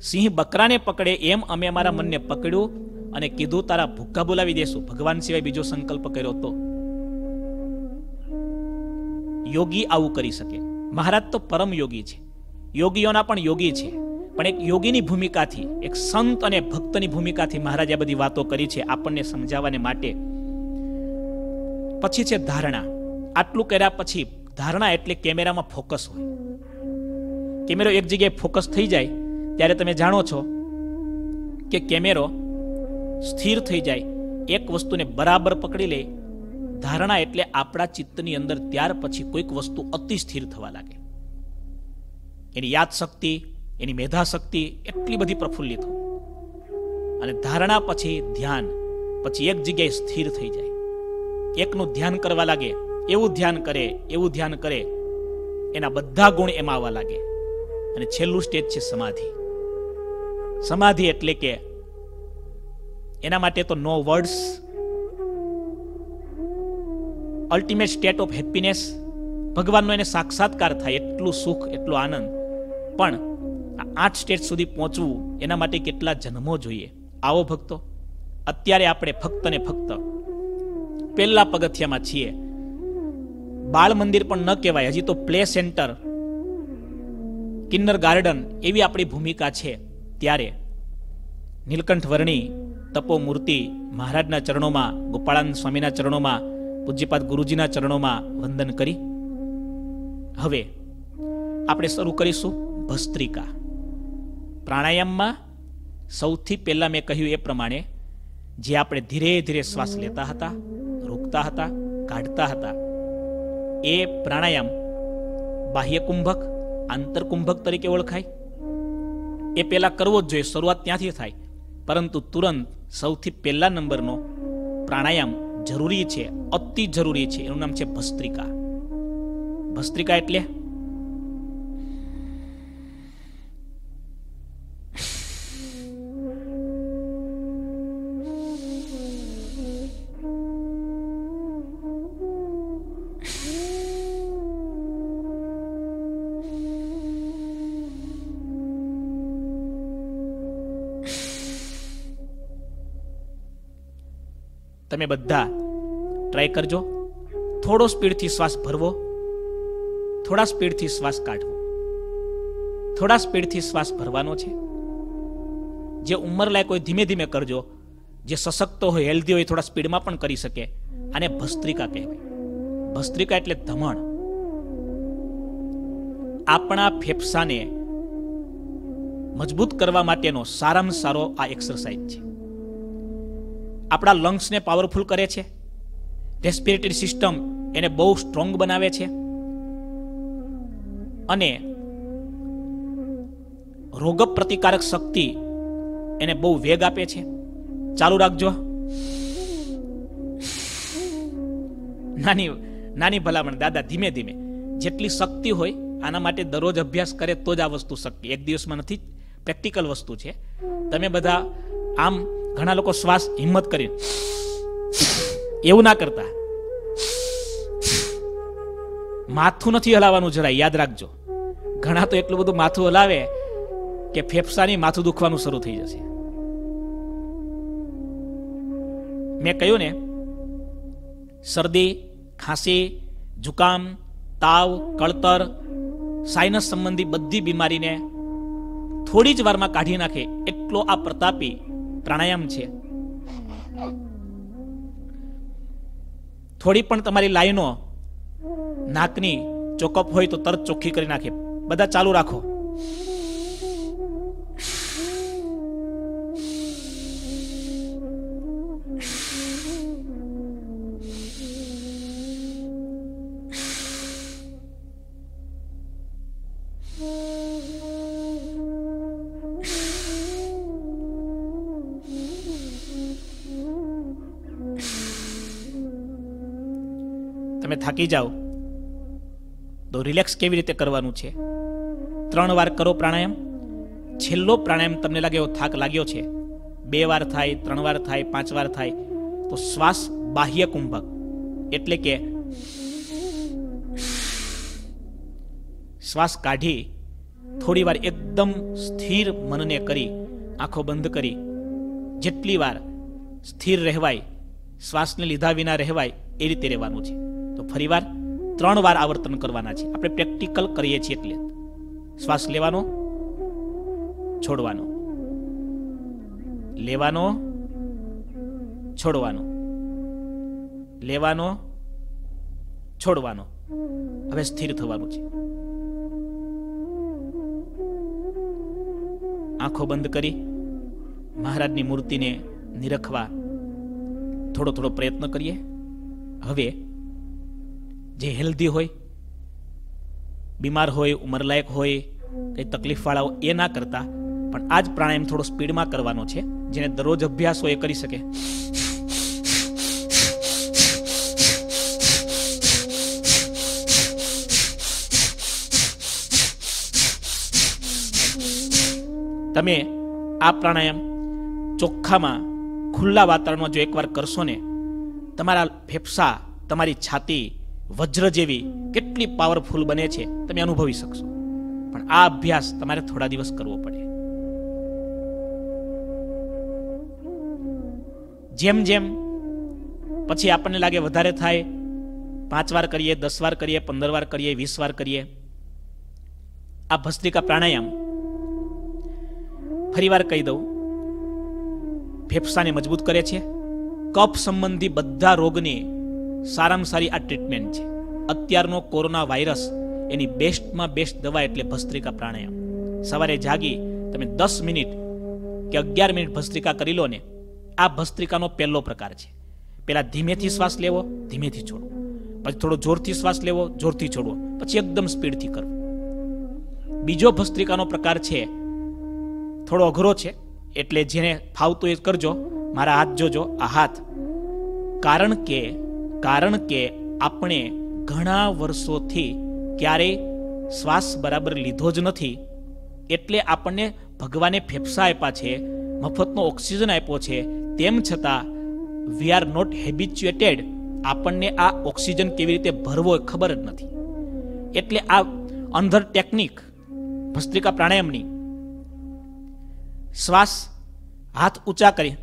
સિંહ બકરાને પકડે એમ અમે અમારા મનને પકડ્યું અને કીધું, તારા ભૂક્કા બોલાવી દેશું. ભગવાન સિવાય બીજો સંકલ્પ કર્યો તો. યોગી આવું કરી શકે. મહારાજ તો પરમ યોગી છે. યોગીઓના પણ યોગી છે. પણ એક યોગીની ભૂમિકાથી, એક સંત અને ભક્તની ભૂમિકાથી મહારાજ આ બધી વાતો કરી છે આપણને સમજાવવાને માટે પછી છે ધારણા. આટલું કર્યા પછી ધારણા એટલે કેમેરામાં ફોકસ હોય. કેમેરો એક જગ્યાએ ફોકસ થઈ જાય, ત્યારે તમે જાણો છો કે કેમેરો સ્થિર થઈ જાય. એક વસ્તુને બરાબર પકડી લે. ધારણા એટલે આપણા ચિત્તની અંદર ત્યાર પછી કોઈક વસ્તુ અતિ સ્થિર થવા લાગે. એની યાદ શક્તિ, એની મેધા શક્તિ એટલી બધી પ્રફુલ્લિત હોય. અને ધારણા પછી ધ્યાન, પછી એક જગ્યાએ સ્થિર થઈ જાય. એકનું ધ્યાન કરવા લાગે, એવું ધ્યાન કરે, એવું ધ્યાન કરે, એના બધા ગુણ એમાં આવવા લાગે. અને છેલ્લું સ્ટેજ છે સમાધિ. સમાધિ એટલે કે એના માટે તો no words ultimate state of happiness ભગવાનનો એને સાક્ષાત્કાર થાય, એટલું સુખ, એટલો આનંદ. પણ આઠ સ્ટેટ સુધી પહોંચવું, એના માટે કેટલા જન્મો જોઈએ? આવો ભક્તો, અત્યારે આપણે ફક્ત ને ફક્ત પહેલા પગથિયામાં છીએ. બાળ મંદિર પણ ન કહેવાય, હજી તો પ્લે સેન્ટર. કિન્નર ગાર્ડન એવી આપણી ભૂમિકા છે. ત્યારે નીલકંઠ વર્ણી, તપો મૂર્તિ, મહારાજના ચરણોમાં ગોપાળાનંદ સ્વામીના ચરણોમાં, પૂજ્યપાદ ગુરુજીના ચરણોમાં વંદન કરી. હવે આપણે શરૂ કરીશું ભસ્ત્રિકા. પ્રાણાયામમાં સૌથી પહેલાં મેં કહ્યું એ પ્રમાણે, જે આપણે ધીરે ધીરે શ્વાસ લેતા હતા રોકતા હતા, કાઢતા હતા. એ પ્રાણાયામ બાહ્યકુંભક, આંતરકુંભક તરીકે ઓળખાય. એ પહેલા કરવો જ જોઈએ, શરૂઆત ત્યાંથી થાય. પરંતુ તુરંત સૌથી પહેલા નંબરનો પ્રાણાયામ જરૂરી છે, અતિ જરૂરી છે. એનું નામ છે ભસ્ત્રિકા. ભસ્ત્રિકા એટલે? તમે બધા ટ્રાય કરજો. થોડો સ્પીડથી શ્વાસ ભરવો. થોડા સ્પીડથી શ્વાસ કાઢવો. થોડા સ્પીડથી શ્વાસ ભરવાનો છે. જે ઉંમર લાયક હોય ધીમે ધીમે કરજો. જે સશક્તો હોય હેલ્ધી હોય થોડા સ્પીડમાં પણ કરી શકે. આને ભસ્ત્રિકા કહેવાય. ભસ્ત્રિકા એટલે ધમણ. આપણા ફેફસાને મજબૂત કરવા માટેનો સારામાં સારો આ એક્સરસાઇઝ છે. આપણા લંગ્સને પાવરફુલ કરે છે. રેસ્પિરેટરી સિસ્ટમ એને બહુ સ્ટ્રોંગ બનાવે છે. અને રોગ પ્રતિકારક શક્તિ એને બહુ વેગ આપે છે. ચાલુ રાખજો. નાની નાની ભલામણ, દાદા, ધીમે ધીમે. જેટલી શક્તિ હોય, આના માટે દરરોજ અભ્યાસ કરે તો જ આ વસ્તુ શક્તિ એક દિવસમાં નથી, પ્રેક્ટિકલ વસ્તુ છે. તમે બધા આમ ઘણા લોકો શ્વાસ હિંમત કરી એવું ના કરતા. માથું નથી હલાવવાનું જરા યાદ રાખજો. ઘણા તો એટલું બધું માથું હલાવે કે ફેફસાની માથું દુખવાનું શરૂ થઈ જશે. મેં કહ્યું ને, શરદી, ખાંસી, જુકામ, તાવ, કળતર સાઇનસ સંબંધી બધી બીમારીને થોડી જ વારમાં કાઢી નાખે એટલો આ પ્રતાપી પ્રાણાયામ છે. થોડી પણ તમારી લાઈનો, નાકની ચોકઅપ હોય તો તરત ચોખ્ખી કરી નાખે. બધા ચાલુ રાખો. થાકી જાઓ. તો રિલેક્સ કેવી રીતે કરવાનું છે? ત્રણ વાર કરો પ્રાણાયામ. છેલ્લો પ્રાણાયામ તમને લાગે એવો થાક લાગ્યો છે? બે વાર થાય, ત્રણ વાર થાય, પાંચ વાર થાય, તો શ્વાસ બાહ્ય કુંભક. એટલે કે શ્વાસ કાઢી થોડી વાર એકદમ સ્થિર મનને કરી, આંખો બંધ કરી, જેટલી વાર સ્થિર રહેવાય, શ્વાસને લીધા વિના રહેવાય, એ રીતે રહેવાનું છે. ફરીવાર ત્રણ વાર આવર્તન કરવાના છે. આપણે પ્રેક્ટિકલ કરીએ છીએ એટલે. શ્વાસ લેવાનો, છોડવાનો. લેવાનો છોડવાનો. લેવાનો, છોડવાનો. હવે સ્થિર થવાનું છે. આંખો બંધ કરી મહારાજની મૂર્તિને નિરખવા થોડો થોડો પ્રયત્ન કરીએ. હવે જે હેલ્ધી હોય, બીમાર હોય, ઉંમરલાયક હોય, કંઈ તકલીફવાળા હોય એ ના કરતા, પણ આ જ પ્રાણાયામ થોડો સ્પીડમાં કરવાનો છે, જેને દરરોજ અભ્યાસ હોય એ કરી શકે. તમે આ પ્રાણાયામ ચોખ્ખામાં ખુલ્લા વાતાવરણમાં જો એકવાર કરશો ને, તમારા ફેફસા, તમારી છાતી વજ્ર જેવી કેટલી પાવરફુલ બને છે, તમે અનુભવી શકશો. પણ આ અભ્યાસ તમારે થોડા દિવસ કરવો પડે. જેમ જેમ પછી આપણને લાગે વધારે થાય, પાંચ વાર કરીએ, દસ વાર કરીએ, પંદર વાર કરીએ, વીસ વાર કરીએ, આ ભસ્ત્રિકા પ્રાણાયામ ફરી વાર કહી દઉં, ફેફસાને મજબૂત કરે છે. કફ સંબંધી બધા રોગની સારામાં સારી આ ટ્રીટમેન્ટ છે. અત્યારનો કોરોના વાયરસ એની બેસ્ટમાં બેસ્ટ દવા એટલે ભસ્ત્રિકા પ્રાણાયામ. સવારે જાગી તમે દસ મિનિટ કે અગિયાર મિનિટ ભસ્ત્રિકા કરી લો ને, આ ભસ્ત્રિકાનો પહેલો પ્રકાર છે. પહેલાં ધીમેથી શ્વાસ લેવો, ધીમેથી છોડવો પછી થોડો જોરથી શ્વાસ લેવો, જોરથી છોડવો પછી એકદમ સ્પીડથી કરવો બીજો ભસ્ત્રિકાનો પ્રકાર છે, થોડો અઘરો છે, એટલે જેને ફાવતું એ કરજો, મારા હાથ જોજો, આ હાથ. કારણ કે કારણ કે આપણે ઘણા વર્ષોથી ક્યારેય શ્વાસ બરાબર લીધો જ નથી. એટલે આપણને ભગવાને ફેફસા આપ્યા છે, મફતનો ઓક્સિજન આપ્યો છે. તેમ છતાં વી આર નોટ હેબિચ્યુએટેડ આપણને આ ઓક્સિજન કેવી રીતે ભરવો એ ખબર જ નથી. એટલે આ અંધર ટેકનિક ભસ્ત્રિકા પ્રાણાયામની. શ્વાસ, હાથ ઊંચા કરી.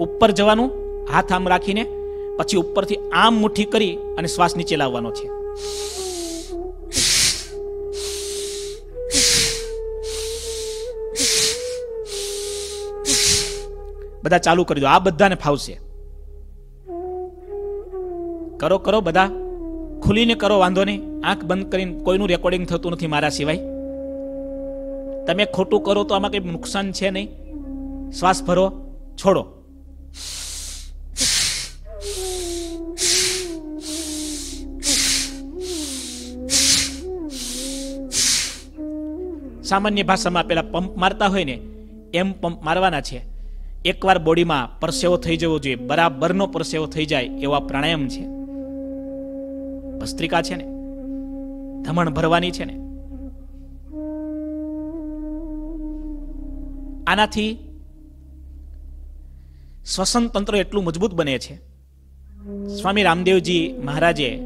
ઉપર જવાનું, હાથ આમ રાખીને, પછી ઉપરથી આમ મુઠ્ઠી કરી અને શ્વાસ નીચે લાવવાનો છે. બધા ચાલુ કરી દો. આ બધાને ફાવશે. કરો કરો બધા. ખુલીને કરો, વાંધો નહીં. આંખ બંધ કરીને કોઈનું રેકોર્ડિંગ થતું નથી મારા સિવાય. તમે ખોટું કરો તો આમાં કંઈ નુકસાન છે નહીં. શ્વાસ ભરો, છોડો. સામાન્ય ભાષામાં પેલા પંપ મારતા હોય ને, એમ પંપ મારવાના છે. એકવાર બોડીમાં પરસેવો થઈ જવો જોઈએ, બરાબરનો પરસેવો થઈ જાય એવા પ્રાણાયામ છે. ભસ્ત્રિકા છે ને, ધમણ ભરવાની છે ને. આનાથી શ્વસન તંત્ર એટલું મજબૂત બને છે. સ્વામી રામદેવજી મહારાજે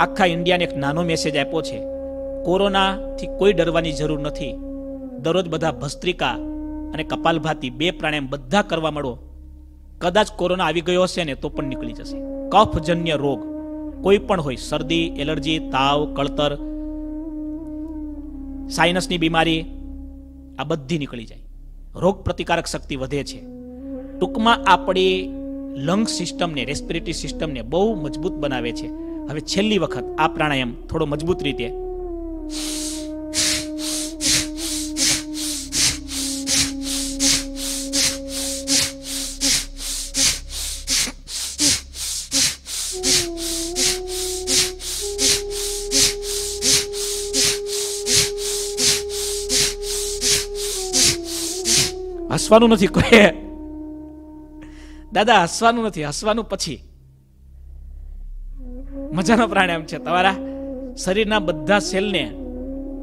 આખા ઇન્ડિયાને એક નાનો મેસેજ આપ્યો છે. કોરોનાથી કોઈ ડરવાની જરૂર નથી. દરરોજ બધા ભસ્ત્રિકા અને કપાલભાતી બે પ્રાણાયામ બધા કરવા મળો. કદાચ કોરોના આવી ગયો હશે ને તો પણ નીકળી જશે. કફજન્ય રોગ કોઈ પણ હોય, શરદી, એલર્જી, તાવ, કળતર સાઇનસની બીમારી, આ બધી નીકળી જાય. રોગ પ્રતિકારક શક્તિ વધે છે. ટૂંકમાં આપણી લંગ સિસ્ટમને, રેસ્પિરેટરી સિસ્ટમને બહુ મજબૂત બનાવે છે. હવે છેલ્લી વખત આ પ્રાણાયામ થોડો મજબૂત રીતે હસવાનું નથી કહે દાદા હસવાનું નથી. હસવાનું પછી. મજાનો પ્રાણાયામ છે તમારા? શરીરના બધા સેલને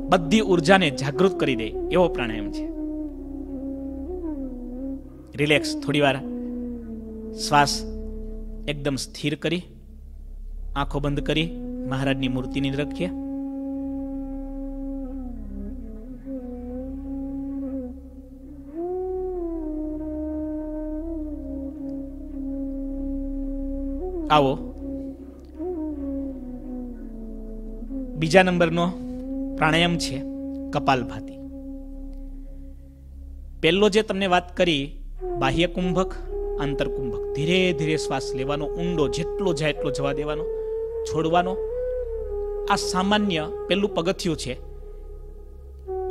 બધી ઉર્જાને જાગૃત કરી દે એવો પ્રાણાયામ છે. રિલેક્સ થોડી વાર શ્વાસ એકદમ સ્થિર કરી, આંખો બંધ કરી, મહારાજની મૂર્તિની રાખીએ. આવો. બીજા નંબરનો પ્રાણાયામ છે કપાલભાતી. પહેલો જે તમને વાત કરી, બાહ્ય કુંભક, આંતર કુંભક, ધીરે ધીરે શ્વાસ લેવાનો, ઊંડો જેટલો જાય એટલો જવા દેવાનો, છોડવાનો. આ સામાન્ય પહેલું પગથિયું છે.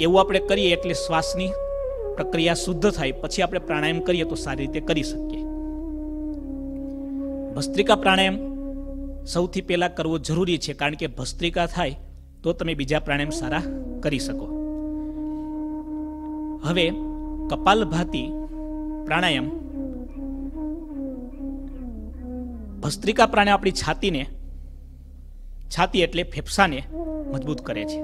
એવું આપણે કરીએ એટલે શ્વાસની પ્રક્રિયા શુદ્ધ થાય, પછી આપણે પ્રાણાયામ કરીએ તો સારી રીતે કરી શકીએ. ભસ્ત્રિકા પ્રાણાયામ સૌથી પહેલાં કરવો જરૂરી છે, કારણ કે ભસ્ત્રિકા થાય તો તમે બીજા પ્રાણાયામ સારા કરી શકો. હવે કપાલભાતી પ્રાણાયામ. ભસ્ત્રિકા પ્રાણાયામ આપણી છાતીને, છાતી એટલે ફેફસાને મજબૂત કરે છે.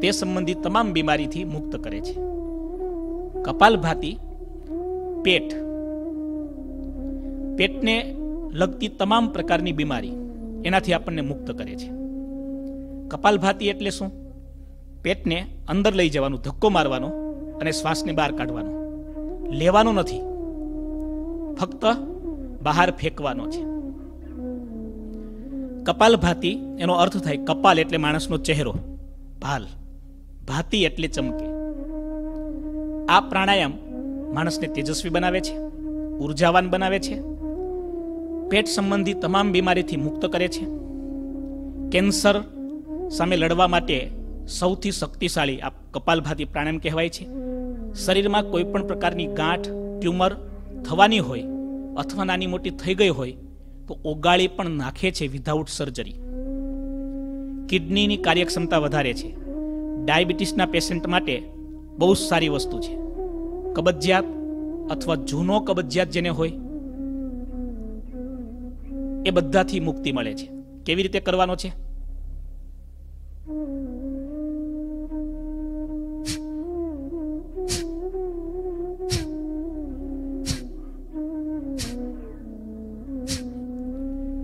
તે સંબંધિત તમામ બીમારીથી મુક્ત કરે છે. કપાલભાતી પેટ. પેટને લગતી તમામ પ્રકારની બીમારી. એનાથી આપણને મુક્ત કરે છે. કપાલભાતી એટલે શું? પેટને અંદર લઈ જવાનું, ધક્કો મારવાનો અને શ્વાસને બહાર કાઢવાનો. લેવાનો નથી. ફક્ત બહાર ફેંકવાનો છે. કપાલભાતી એનો અર્થ થાય કપાલ એટલે માણસનો ચહેરો, ભાલ. ભાતી એટલે ચમકે. આ પ્રાણાયામ માણસને તેજસ્વી બનાવે છે, ઉર્જાવાન બનાવે છે પેટ સંબંધી તમામ બીમારીથી મુક્ત કરે છે. કેન્સર સામે લડવા માટે સૌથી શક્તિશાળી આ કપાલભાતી પ્રાણાયામ કહેવાય છે. શરીરમાં કોઈ પણ પ્રકારની ગાંઠ, ટ્યુમર થવાની હોય અથવા નાની મોટી થઈ ગઈ હોય તો ઓગાળી પણ નાખે છે વિધાઉટ સર્જરી કિડનીની કાર્યક્ષમતા વધારે છે. ડાયાબિટીસના પેશન્ટ માટે બહુ જ સારી વસ્તુ છે. કબજિયાત અથવા જૂનો કબજિયાત જેને હોય એ બધાથી મુક્તિ મળે છે. કેવી રીતે કરવાનો છે?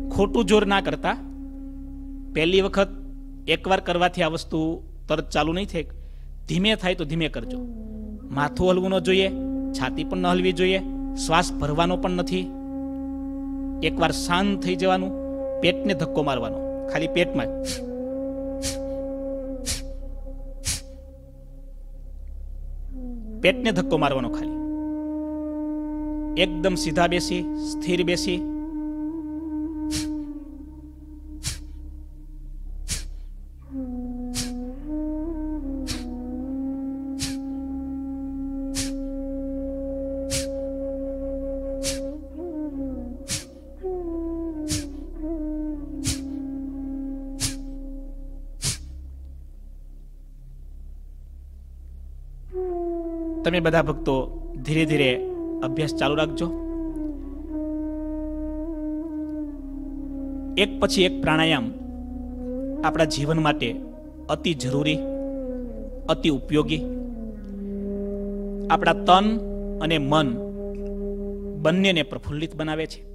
ખોટું જોર ના કરતા. પહેલી વખત એકવાર કરવાથી આ વસ્તુ તરત ચાલુ નહીં થાય. ધીમે થાય તો ધીમે કરજો. માથું હલવું ન જોઈએ, છાતી પણ ન હલવી જોઈએ, શ્વાસ ભરવાનો પણ નથી. એકવાર શાંત થઈ જવાનું, પેટને ધક્કો મારવાનો. ખાલી પેટમાં પેટને ધક્કો મારવાનો ખાલી. એકદમ સીધા બેસી, સ્થિર બેસી તમે બધા ભક્તો ધીરે ધીરે અભ્યાસ ચાલુ રાખજો. એક પછી એક પ્રાણાયામ આપણા જીવન માટે અતિ જરૂરી, અતિ ઉપયોગી. આપણા તન અને મન બંનેને પ્રફુલ્લિત બનાવે છે.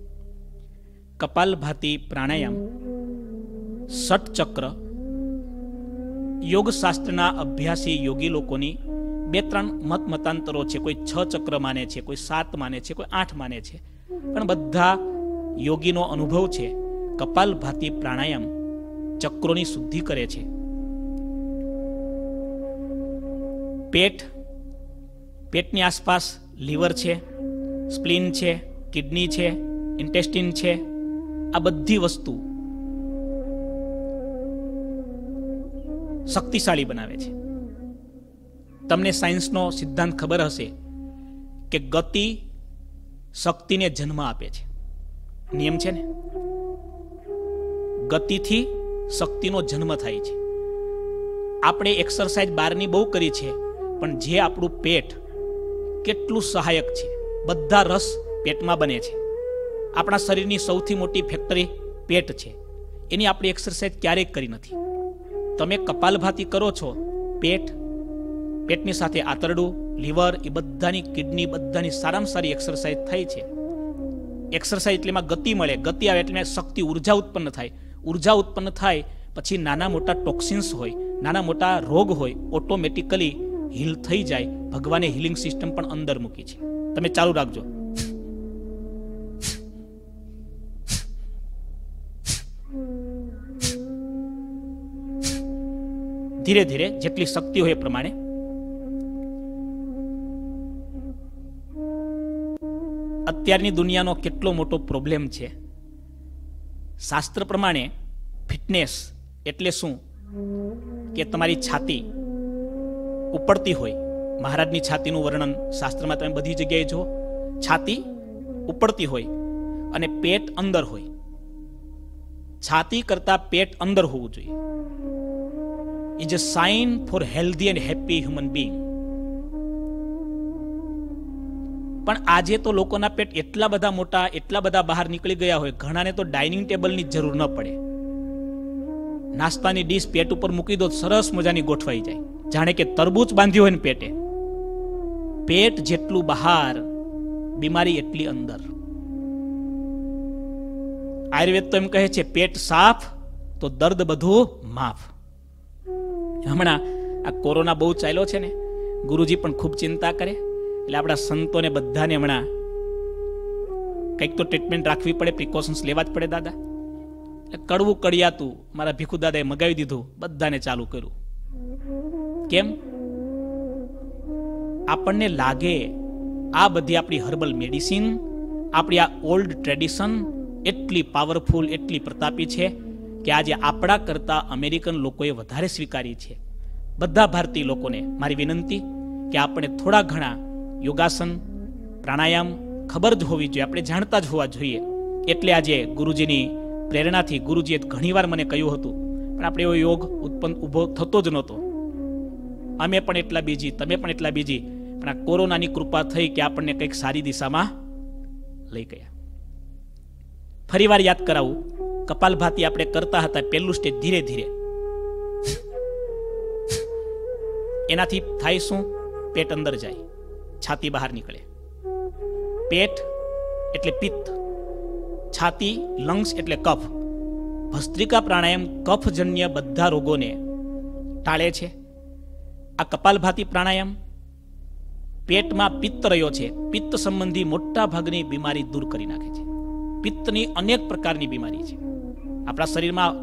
કપાલભાતી પ્રાણાયામ, ષટચક્ર, યોગશાસ્ત્રના અભ્યાસી યોગી લોકોની બે ત્રણ મત મતાંતરો છે, કોઈ છ ચક્ર માને છે, કોઈ સાત માને છે, કોઈ આઠ માને છે. પણ બધા યોગીનો અનુભવ છે કપાલભાતી પ્રાણાયામ ચક્રોની શુદ્ધિ કરે છે. પેટ, પેટની આસપાસ લીવર છે, સ્પ્લીન છે, કિડની છે, ઇન્ટેસ્ટિન છે, આ બધી વસ્તુ શક્તિશાળી બનાવે છે. તમને સાયન્સનો સિદ્ધાંત ખબર હશે કે ગતિ શક્તિને જન્મ આપે છે. નિયમ છે ને? ગતિથી શક્તિનો જન્મ થાય છે. આપણે એક્સરસાઇઝ બહારની બહુ કરી છે, પણ જે આપણું પેટ કેટલું સહાયક છે, બધા રસ પેટમાં બને છે. આપણા શરીરની સૌથી મોટી ફેક્ટરી પેટ છે. એની આપણી એક્સરસાઇઝ ક્યારેય કરી નથી. તમે કપાલભાતી કરો છો, પેટ પેટની સાથે આંતરડું, લીવર, એ બધાની કિડની, બધાની સારામાં સારી એક્સરસાઇઝ થાય છે. એક્સરસાઇઝ એટલે એમાં ગતિ મળે. ગતિ આવે એટલે શક્તિ, ઊર્જા ઉત્પન્ન થાય. ઊર્જા ઉત્પન્ન થાય પછી નાના મોટા ટોક્સિન્સ હોય, નાના મોટા રોગ હોય ઓટોમેટિકલી હીલ થઈ જાય. ભગવાને હિલિંગ સિસ્ટમ પણ અંદર મૂકી છે. તમે ચાલુ રાખજો. ધીરે ધીરે જેટલી શક્તિ હોય એ પ્રમાણે અત્યારની દુનિયાનો કેટલો મોટો પ્રોબ્લેમ છે? શાસ્ત્ર પ્રમાણે ફિટનેસ એટલે શું? કે તમારી છાતી ઉપડતી હોય. મહારાજની છાતીનું વર્ણન શાસ્ત્રમાં તમે બધી જગ્યાએ જો છાતી ઉપડતી હોય અને પેટ અંદર હોય. છાતી કરતા પેટ અંદર હોવું જોઈએ. Is a sign for healthy and happy human being પણ આજે તો લોકોના પેટ એટલા બધા મોટા, એટલા બધા બહાર નીકળી ગયા હોય, ઘણાને તો ડાઇનિંગ ટેબલની જરૂર ન પડે. નાસ્તાની ડીશ પેટ ઉપર મૂકી દો, સરસ મજાની ગોઠવાઈ જાય. જાણે કે તરબૂચ બાંધ્યું હોય ને પેટે. પેટ જેટલું બહાર, બીમારી એટલી અંદર. આયુર્વેદ તો એમ કહે છે, પેટ સાફ, તો દર્દ બધું માફ. હમણાં આ કોરોના બહુ ચાલ્યો છે ને, ગુરુજી પણ ખૂબ ચિંતા કરે. એટલે આપણા સંતોને બધાને હમણાં કંઈક તો ટ્રીટમેન્ટ રાખવી પડે પ્રિકોશન્સ લેવા જ પડે દાદા. એટલે કડવું કડિયાતું મારા ભીખુ દાદાએ મગાવી દીધું, બધાને ચાલુ કર્યું. કેમ? આપણને લાગે આ બધી આપણી હર્બલ મેડિસિન આપણી આ ઓલ્ડ ટ્રેડિશન એટલી પાવરફુલ એટલી પ્રતાપી છે કે આજે આપણા કરતા અમેરિકન લોકોએ વધારે સ્વીકારી છે. બધા ભારતીય લોકોને મારી વિનંતી કે આપણે થોડા ઘણા યોગાસન, પ્રાણાયામ ખબર જ હોવી જોઈએ. આપણે જાણતા જ હોવા જોઈએ. એટલે આજે ગુરુજીની પ્રેરણાથી ગુરુજીએ ઘણીવાર મને કહ્યું હતું, પણ આપણે એવો યોગ ઉત્પન્ન ઊભો થતો જ નહોતો. અમે પણ એટલા બીજી તમે પણ એટલા બીજી પણ આ કોરોનાની કૃપા થઈ કે આપણને કંઈક સારી દિશામાં લઈ ગયા. ફરીવાર યાદ કરાવું કપાલભાતી આપણે કરતા હતા પહેલું સ્ટેજ ધીરે ધીરે. એનાથી થાય શું? પેટ અંદર જાય. છાતી બહાર નીકળે. પેટ એટલે પિત્ત, છાતી લંગ્સ એટલે કફ. ભસ્ત્રિકા પ્રાણાયામ કફજન્ય બધા રોગોને ટાળે છે. આ કપાલભાતી પ્રાણાયામ પેટમાં પિત્ત રહ્યો છે. પિત્ત સંબંધી મોટા ભાગની બીમારી દૂર કરી નાખે છે. પિત્તની અનેક પ્રકારની બીમારી છે. આપણા શરીરમાં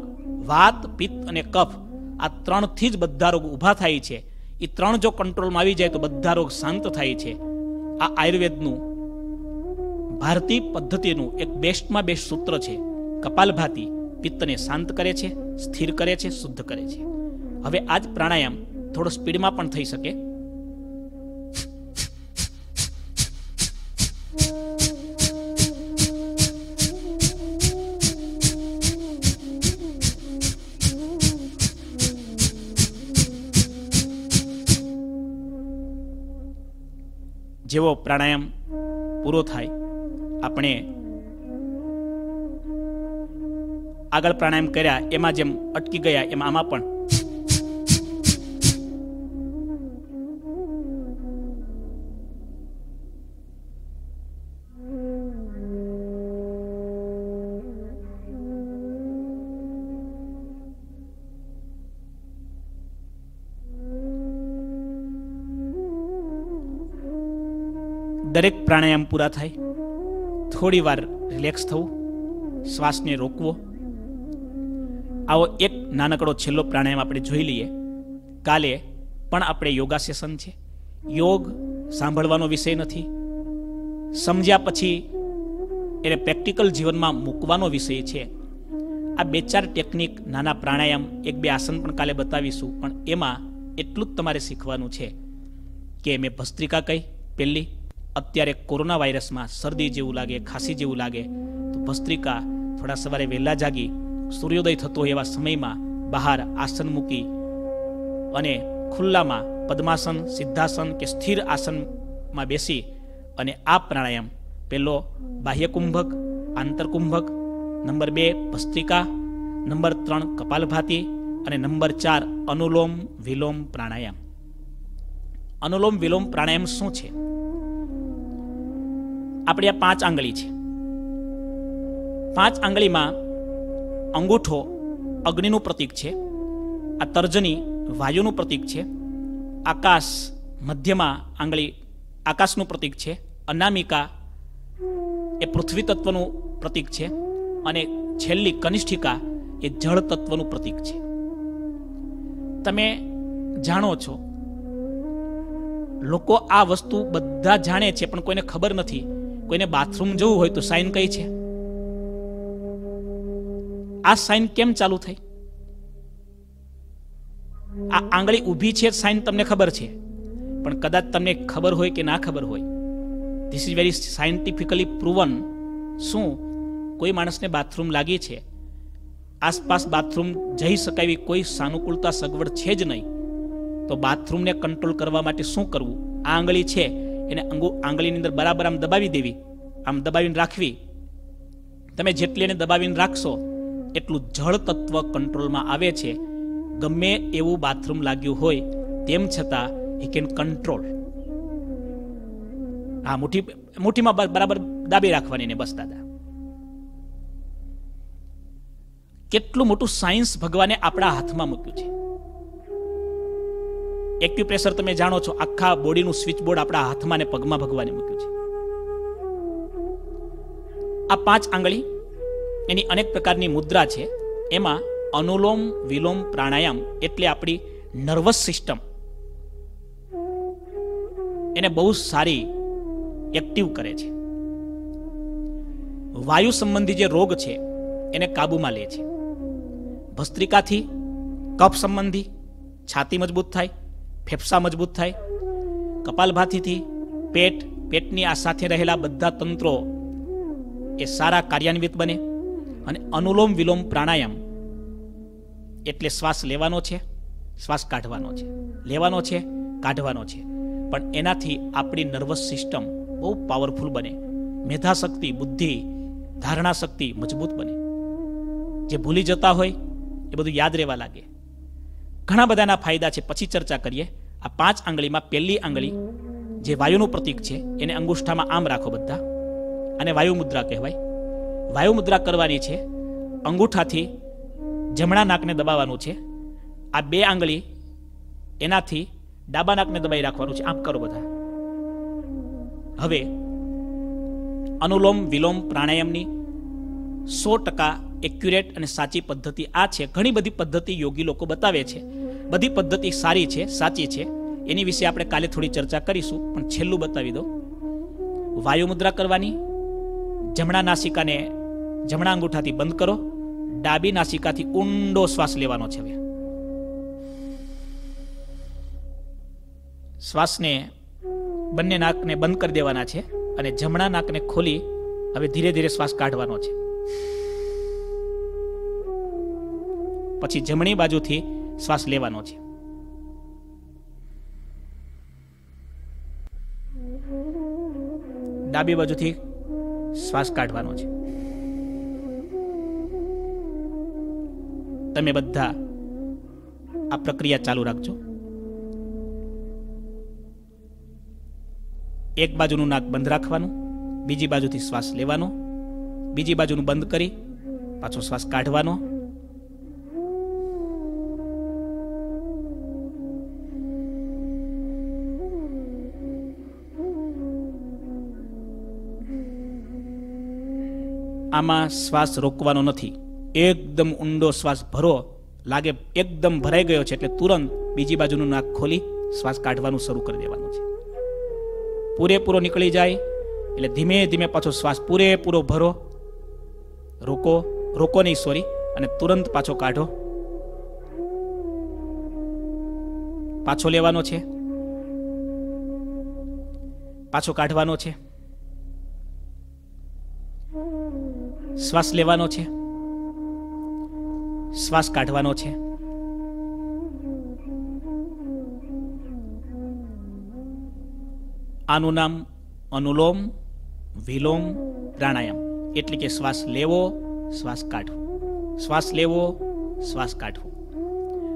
વાત, પિત્ત અને કફ આ ત્રણથી જ બધા રોગ ઊભા થાય છે. એ ત્રણ જો કંટ્રોલમાં આવી જાય તો બધા રોગ શાંત થાય છે. આ આયુર્વેદનું ભારતીય પદ્ધતિનું એક બેસ્ટમાં બેસ્ટ સૂત્ર છે. કપાલભાતી પિત્તને શાંત કરે છે, સ્થિર કરે છે, શુદ્ધ કરે છે. હવે આ જ પ્રાણાયામ થોડો સ્પીડમાં પણ થઈ શકે. જેવો પ્રાણાયામ પૂરો થાય, આપણે આગળ પ્રાણાયામ કર્યા, એમાં જેમ અટકી ગયા, એમાં આમાં પણ દરેક પ્રાણાયામ પૂરા થાય, થોડી વાર રિલેક્સ થવું, શ્વાસને રોકવો. આવો એક નાનકડો છેલ્લો પ્રાણાયામ આપણે જોઈ લઈએ. કાલે પણ આપણે યોગા સેશન છે. યોગ સાંભળવાનો વિષય નથી. સમજ્યા પછી એને પ્રેક્ટિકલ જીવનમાં મૂકવાનો વિષય છે. આ બે ચાર ટેકનિક નાના પ્રાણાયામ એક બે આસન પણ કાલે બતાવીશું, પણ એમાં એટલું જ તમારે શીખવાનું છે કે મેં ભસ્ત્રિકા કહી, પહેલી અત્યારે કોરોના વાયરસમાં શરદી જેવું લાગે, ખાંસી જેવું લાગે, તો ભસ્ત્રિકા થોડા સવારે વહેલા જાગી, સૂર્યોદય થતો એવા સમયમાં બહાર આસન મૂકી અને ખુલ્લામાં પદ્માસન, સિદ્ધાસન કે સ્થિર આસનમાં બેસી અને આ પ્રાણાયામ. પહેલો, બાહ્યકુંભક, આંતરકુંભક, નંબર બે, ભસ્ત્રિકા, નંબર ત્રણ, કપાલભાતી અને નંબર ચાર, અનુલોમ વિલોમ પ્રાણાયામ. અનુલોમ વિલોમ પ્રાણાયામ શું છે? આપણી આ પાંચ આંગળી છે. પાંચ આંગળીમાં અંગૂઠો અગ્નિનું પ્રતીક છે, આ તર્જની વાયુનું પ્રતીક છે, આકાશ મધ્યમાં આંગળી આકાશનું પ્રતીક છે, અનામિકા એ પૃથ્વી તત્વનું પ્રતીક છે અને છેલ્લી કનિષ્ઠિકા એ જળ તત્વનું પ્રતીક છે. તમે જાણો છો, લોકો આ વસ્તુ બધા જાણે છે પણ કોઈને ખબર નથી કોઈને બાથરૂમ જવું હોય તો સાઇન કઈ છે? આ સાઇન કેમ ચાલુ થઈ? આ આંગળી ઊભી છે સાઇન તમને ખબર છે. પણ કદાચ તમને ખબર હોય કે ના ખબર હોય. This is very scientifically proven શું? કોઈ માણસને બાથરૂમ લાગી છે? આસપાસ બાથરૂમ જઈ શકાય એવી કોઈ સાનુકૂળતા સગવડ છે જ નહીં. તો બાથરૂમને કંટ્રોલ કરવા માટે શું કરવું? આ આંગળી છે. એને અંગુ આંગળીની અંદર બરાબર આમ દબાવી દેવી. આમ દબાવીને રાખવી. તમે જેટલી એને દબાવીને રાખશો, એટલું જળ તત્વ કંટ્રોલમાં આવે છે. ગમે એવું બાથરૂમ લાગ્યું હોય, તેમ છતાં હી કેન કંટ્રોલ. હા મુઠ્ઠી મુઠ્ઠીમાં બરાબર દાબી રાખવાની ને બસ દાદા. કેટલું મોટું સાયન્સ ભગવાને આપણા હાથમાં મૂક્યું છે. એક્યુપ્રેશર તમે જાણો છો, આખા બોડીનું સ્વિચ બોર્ડ આપણા હાથમાં ને પગમાં ભગવાને મૂક્યું છે. આ પાંચ આંગળી એની અનેક પ્રકારની મુદ્રા છે. એમાં અનુલોમ વિલોમ પ્રાણાયામ એટલે આપણી નર્વસ સિસ્ટમ. એને બહુ સારી એક્ટિવ કરે છે. વાયુ સંબંધી જે રોગ છે, એને કાબૂમાં લે છે. ભસ્ત્રિકાથી કફ સંબંધી છાતી મજબૂત થાય ફેફસા મજબૂત થાય કપાલભાતીથી પેટ, પેટની આ સાથે રહેલા બધા તંત્રો એ સારા કાર્યાન્વિત બને અને અનુલોમ વિલોમ પ્રાણાયામ એટલે શ્વાસ લેવાનો છે, શ્વાસ કાઢવાનો છે, લેવાનો છે, કાઢવાનો છે. પણ એનાથી આપણી નર્વસ સિસ્ટમ બહુ પાવરફુલ બને, મેધાશક્તિ, બુદ્ધિ ધારણા શક્તિ મજબૂત બને. જે ભૂલી જતા હોય એ બધું યાદ રહેવા લાગે. ઘણા બધાના ફાયદા છે. પછી ચર્ચા કરીએ. આ પાંચ આંગળીમાં પહેલી આંગળી જે વાયુનું પ્રતીક છે, એને અંગુષ્ઠામાં આમ રાખો બધા. અને વાયુ મુદ્રા કહેવાય. વાયુ મુદ્રા કરવાની છે. અંગૂઠાથી જમણા નાકને દબાવવાનું છે. આ બે આંગળી એનાથી ડાબા નાકને દબાઈ રાખવાનું છે. આમ કરો બધા. હવે અનુલોમ વિલોમ પ્રાણાયામની સો ટકા એક્યુરેટ અને સાચી પદ્ધતિ આ છે. ઘણી બધી પદ્ધતિ યોગી લોકો બતાવે છે. બધી પદ્ધતિ સારી છે, સાચી છે. એની વિશે આપણે કાલે થોડી ચર્ચા કરીશું, પણ છેલ્લું બતાવી દો વાયુ મુદ્રા કરવાની, જમણા નાસિકાને જમણા અંગૂઠાથી બંધ કરો, ડાબી નાસિકાથી ઊંડો શ્વાસ લેવાનો છે હવે. શ્વાસને બંને નાકને બંધ કરી દેવાના છે અને જમણા નાકને ખોલી હવે ધીરે ધીરે શ્વાસ કાઢવાનો છે. પછી જમણી બાજુથી શ્વાસ લેવાનો છે. ડાબી બાજુથી શ્વાસ કાઢવાનો છે. તમે બધા આ પ્રક્રિયા ચાલુ રાખજો. એક બાજુનું નાક બંધ રાખવાનું, બીજી બાજુથી શ્વાસ લેવાનો, બીજી બાજુનું બંધ કરી પાછો શ્વાસ કાઢવાનો આમાં શ્વાસ રોકવાનો નથી. એકદમ ઊંડો શ્વાસ ભરો, લાગે એકદમ ભરાઈ ગયો છે એટલે તુરંત બીજી બાજુનું નાક ખોલી શ્વાસ કાઢવાનું શરૂ કરી દેવાનું છે. પૂરેપૂરો નીકળી જાય એટલે ધીમે ધીમે પાછો શ્વાસ પૂરેપૂરો ભરો. રોકો રોકો નહીં સોરી અને તુરંત પાછો કાઢો. પાછો લેવાનો છે. પાછો કાઢવાનો છે. શ્વાસ લેવાનો છે. શ્વાસ કાઢવાનો છે. આનું નામ અનુલોમ વિલોમ પ્રાણાયામ. એટલે કે શ્વાસ લેવો, શ્વાસ કાઢવો. શ્વાસ લેવો, શ્વાસ કાઢવો.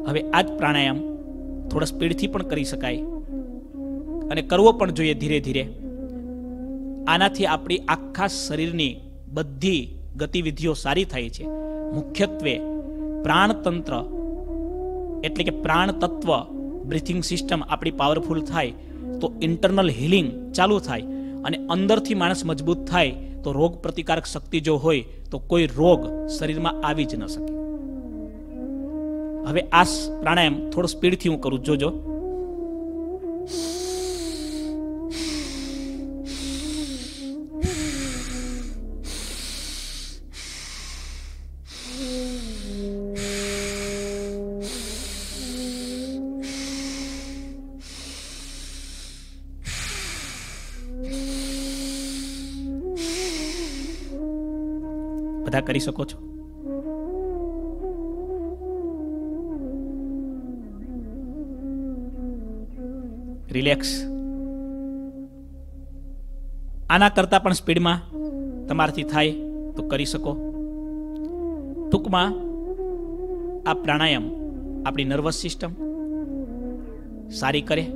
હવે આ જ પ્રાણાયામ થોડા સ્પીડથી પણ કરી શકાય અને કરવો પણ જોઈએ ધીરે ધીરે. આનાથી આપણી આખા શરીરની બધી ગતિવિધિઓ સારી થાય છે. મુખ્યત્વે પ્રાણતંત્ર એટલે કે પ્રાણ બ્રિથિંગ સિસ્ટમ આપણી પાવરફુલ થાય તો ઇન્ટરનલ હિલિંગ ચાલુ થાય અને અંદરથી માણસ મજબૂત થાય તો રોગ પ્રતિકારક શક્તિ જો હોય તો કોઈ રોગ શરીરમાં આવી જ ન શકે. હવે આ પ્રાણાયામ થોડો સ્પીડથી હું કરું જોજો. કરી શકો છો. રિલેક્સ આના કરતાં પણ સ્પીડમાં તમારાથી થાય તો કરી શકો. ટૂંકમાં આ પ્રાણાયામ આપણી નર્વસ સિસ્ટમ સારી કરે.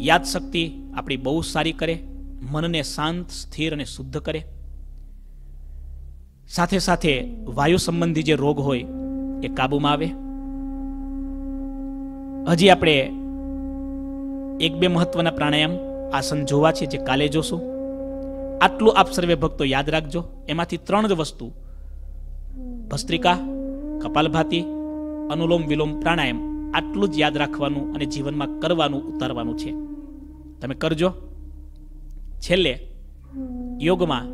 યાદશક્તિ આપણી બહુ સારી કરે. મનને શાંત, સ્થિર અને શુદ્ધ કરે. સાથે સાથે વાયુ સંબંધી જે રોગ હોય એ કાબુમાં આવે. હજી આપણે એક બે મહત્વના પ્રાણાયામ આસન જોવા છે જે કાલે જોશું. આટલું આપ સર્વે ભક્તો યાદ રાખજો. એમાંથી ત્રણ જ વસ્તુ. ભસ્ત્રિકા, કપાલભાતી, અનુલોમ વિલોમ પ્રાણાયામ આટલું જ યાદ રાખવાનું અને જીવનમાં કરવાનું ઉતારવાનું છે. તમે કરજો. છેલ્લે યોગમાં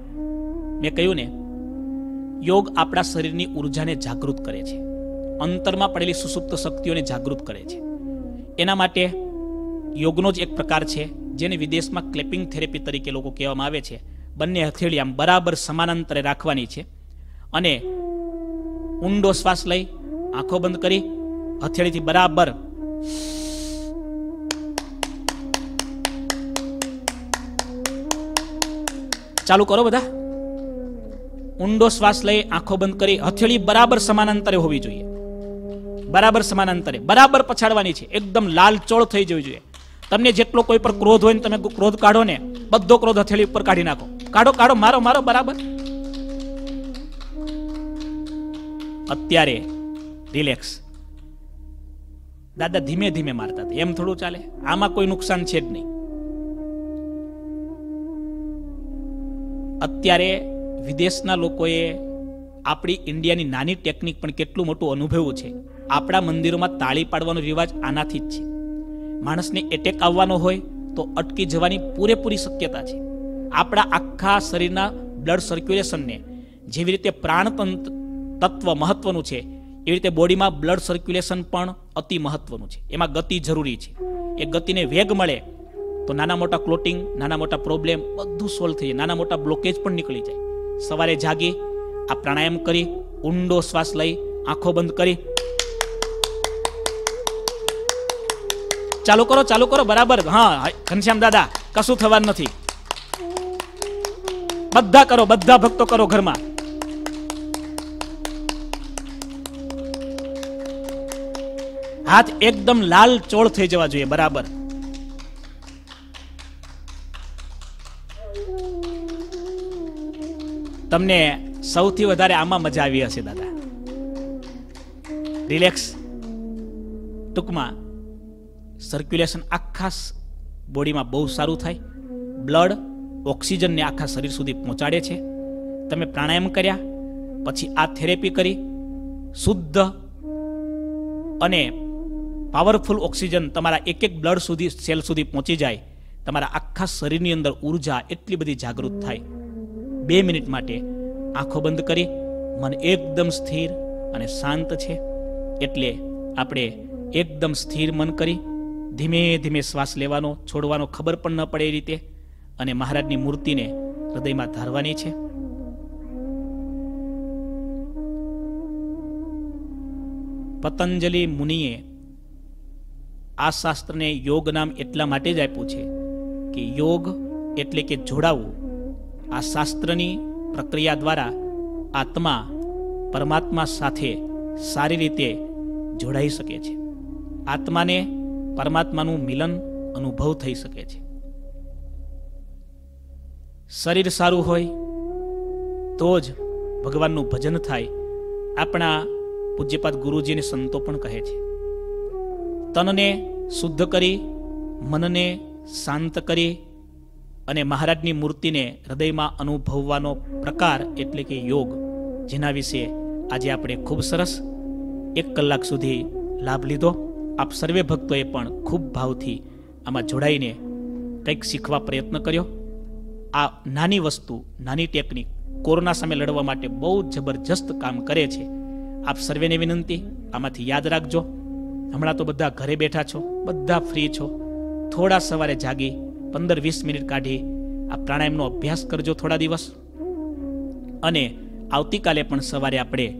મેં કહ્યું ને યોગ આપણા શરીરની ઉર્જાને જાગૃત કરે છે. અંતરમાં પડેલી સુસુપ્ત શક્તિઓને જાગૃત કરે છે. એના માટે યોગનો જ એક પ્રકાર છે, જેને વિદેશમાં ક્લેપિંગ થેરેપી તરીકે લોકો કહેવામાં આવે છે. બંને હથેળી આમ બરાબર સમાનાંતરે રાખવાની છે. અને ઊંડો શ્વાસ લઈ આંખો બંધ કરી હથેળીથી બરાબર ચાલુ કરો બધા. ઊંડો શ્વાસ લઈ આંખો બંધ કરી હથેળી બરાબર સમાનાંતરે હોવી જોઈએ. બરાબર સમાનાંતરે. બરાબર પછાડવાની છે. એકદમ લાલચોળ થઈ જવી જોઈએ. તમને જેટલો કોઈ પર ક્રોધ હોય ને તમે ક્રોધ કાઢો ને, બધો ક્રોધ હથેળી ઉપર કાઢી નાખો. કાઢો કાઢો, મારો મારો, બરાબર. અત્યારે રિલેક્સ દાદા ધીમે ધીમે મારતા હતા. એમ થોડું ચાલે. આમાં કોઈ નુકસાન છે જ નહીં. અત્યારે વિદેશના લોકોએ આપણી ઇન્ડિયાની નાની ટેકનિક પણ કેટલું મોટું અનુભવ્યું છે. આપણા મંદિરોમાં તાળી પાડવાનો રિવાજ આનાથી જ છે. માણસને એટેક આવવાનો હોય તો અટકી જવાની પૂરેપૂરી શક્યતા છે. આપણા આખા શરીરના બ્લડ સર્ક્યુલેશનને જેવી રીતે પ્રાણતંત્ર તત્વ મહત્વનું છે, એવી રીતે બોડીમાં બ્લડ સર્ક્યુલેશન પણ અતિ મહત્વનું છે. એમાં ગતિ જરૂરી છે. એ ગતિને વેગ મળે તો નાના મોટા ક્લોટિંગ નાના મોટા પ્રોબ્લેમ બધું સોલ્વ થઈ જાય. નાના મોટા બ્લોકેજ પણ નીકળી જાય. સવારે જાગી, આ પ્રાણાયામ કરી, ઊંડો શ્વાસ લઈ, આંખો બંધ કરી. ચાલુ કરો ચાલુ કરો, બરાબર. હા ઘનશ્યામ દાદા, કશું થવાનું નથી. બધા કરો, બધા ભક્તો કરો ઘરમાં. હાથ એકદમ લાલ ચોળ થઈ જવા જોઈએ, બરાબર. તમને સૌથી વધારે આમાં મજા આવી હશે, દાદા. રિલેક્સ ટૂંકમાં સર્ક્યુલેશન આખા બોડીમાં બહુ સારું થાય. બ્લડ ઓક્સિજનને આખા શરીર સુધી પહોંચાડે છે. તમે પ્રાણાયામ કર્યા, પછી આ થેરેપી કરી. શુદ્ધ અને પાવરફુલ ઓક્સિજન તમારા એક એક બ્લડ સુધી સેલ સુધી પહોંચી જાય. તમારા આખા શરીરની અંદર ઊર્જા એટલી બધી જાગૃત થાય. બે મિનિટ માટે આંખો બંધ કરી મન એકદમ સ્થિર અને શાંત છે. એટલે આપણે એકદમ સ્થિર મન કરી ધીમે ધીમે શ્વાસ લેવાનો, છોડવાનો ખબર પણ ન પડે એ રીતે અને મહારાજની મૂર્તિને હૃદયમાં ધારવાની છે. પતંજલિ મુનિએ આ શાસ્ત્રને યોગ નામ એટલા માટે જ આપ્યું છે કે યોગ એટલે કે જોડાવું આ શાસ્ત્રની પ્રક્રિયા દ્વારા આત્મા પરમાત્મા સાથે સારી રીતે જોડાઈ શકે છે. આત્માને પરમાત્માનું મિલન અનુભવ થઈ શકે છે. શરીર સારું હોય તો જ ભગવાનનું ભજન થાય આપણા પૂજ્યપાદ ગુરુજીને સંતો પણ કહે છે. તનને શુદ્ધ કરી, મનને શાંત કરી અને મહારાજની મૂર્તિને હૃદયમાં અનુભવવાનો પ્રકાર એટલે કે યોગ, જેના વિશે આજે આપણે ખૂબ સરસ એક કલાક સુધી લાભ લીધો. આપ સર્વે ભક્તોએ પણ ખૂબ ભાવથી આમાં જોડાઈને કંઈક શીખવા પ્રયત્ન કર્યો. આ નાની વસ્તુ, નાની ટેકનિક કોરોના સામે લડવા માટે બહુ જબરજસ્ત કામ કરે છે. આપ સર્વેને વિનંતી, આમાંથી યાદ રાખજો. હમણાં તો બધા ઘરે બેઠા છો, બધા ફ્રી છો. થોડા સવારે જાગી પંદર વીસ મિનિટ કાઢી આ પ્રાણાયામનો અભ્યાસ કરજો થોડા દિવસ. અને આવતીકાલે પણ સવારે આપણે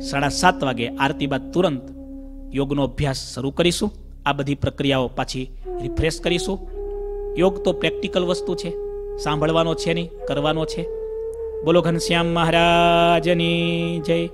સાડા સાત વાગે આરતી બાદ તુરંત યોગનો અભ્યાસ શરૂ કરીશું. આ બધી પ્રક્રિયાઓ પાછી રિફ્રેશ કરીશું. યોગ તો પ્રેક્ટિકલ વસ્તુ છે. સાંભળવાનો છે નહીં, કરવાનો છે. બોલો ઘનશ્યામ મહારાજની જય.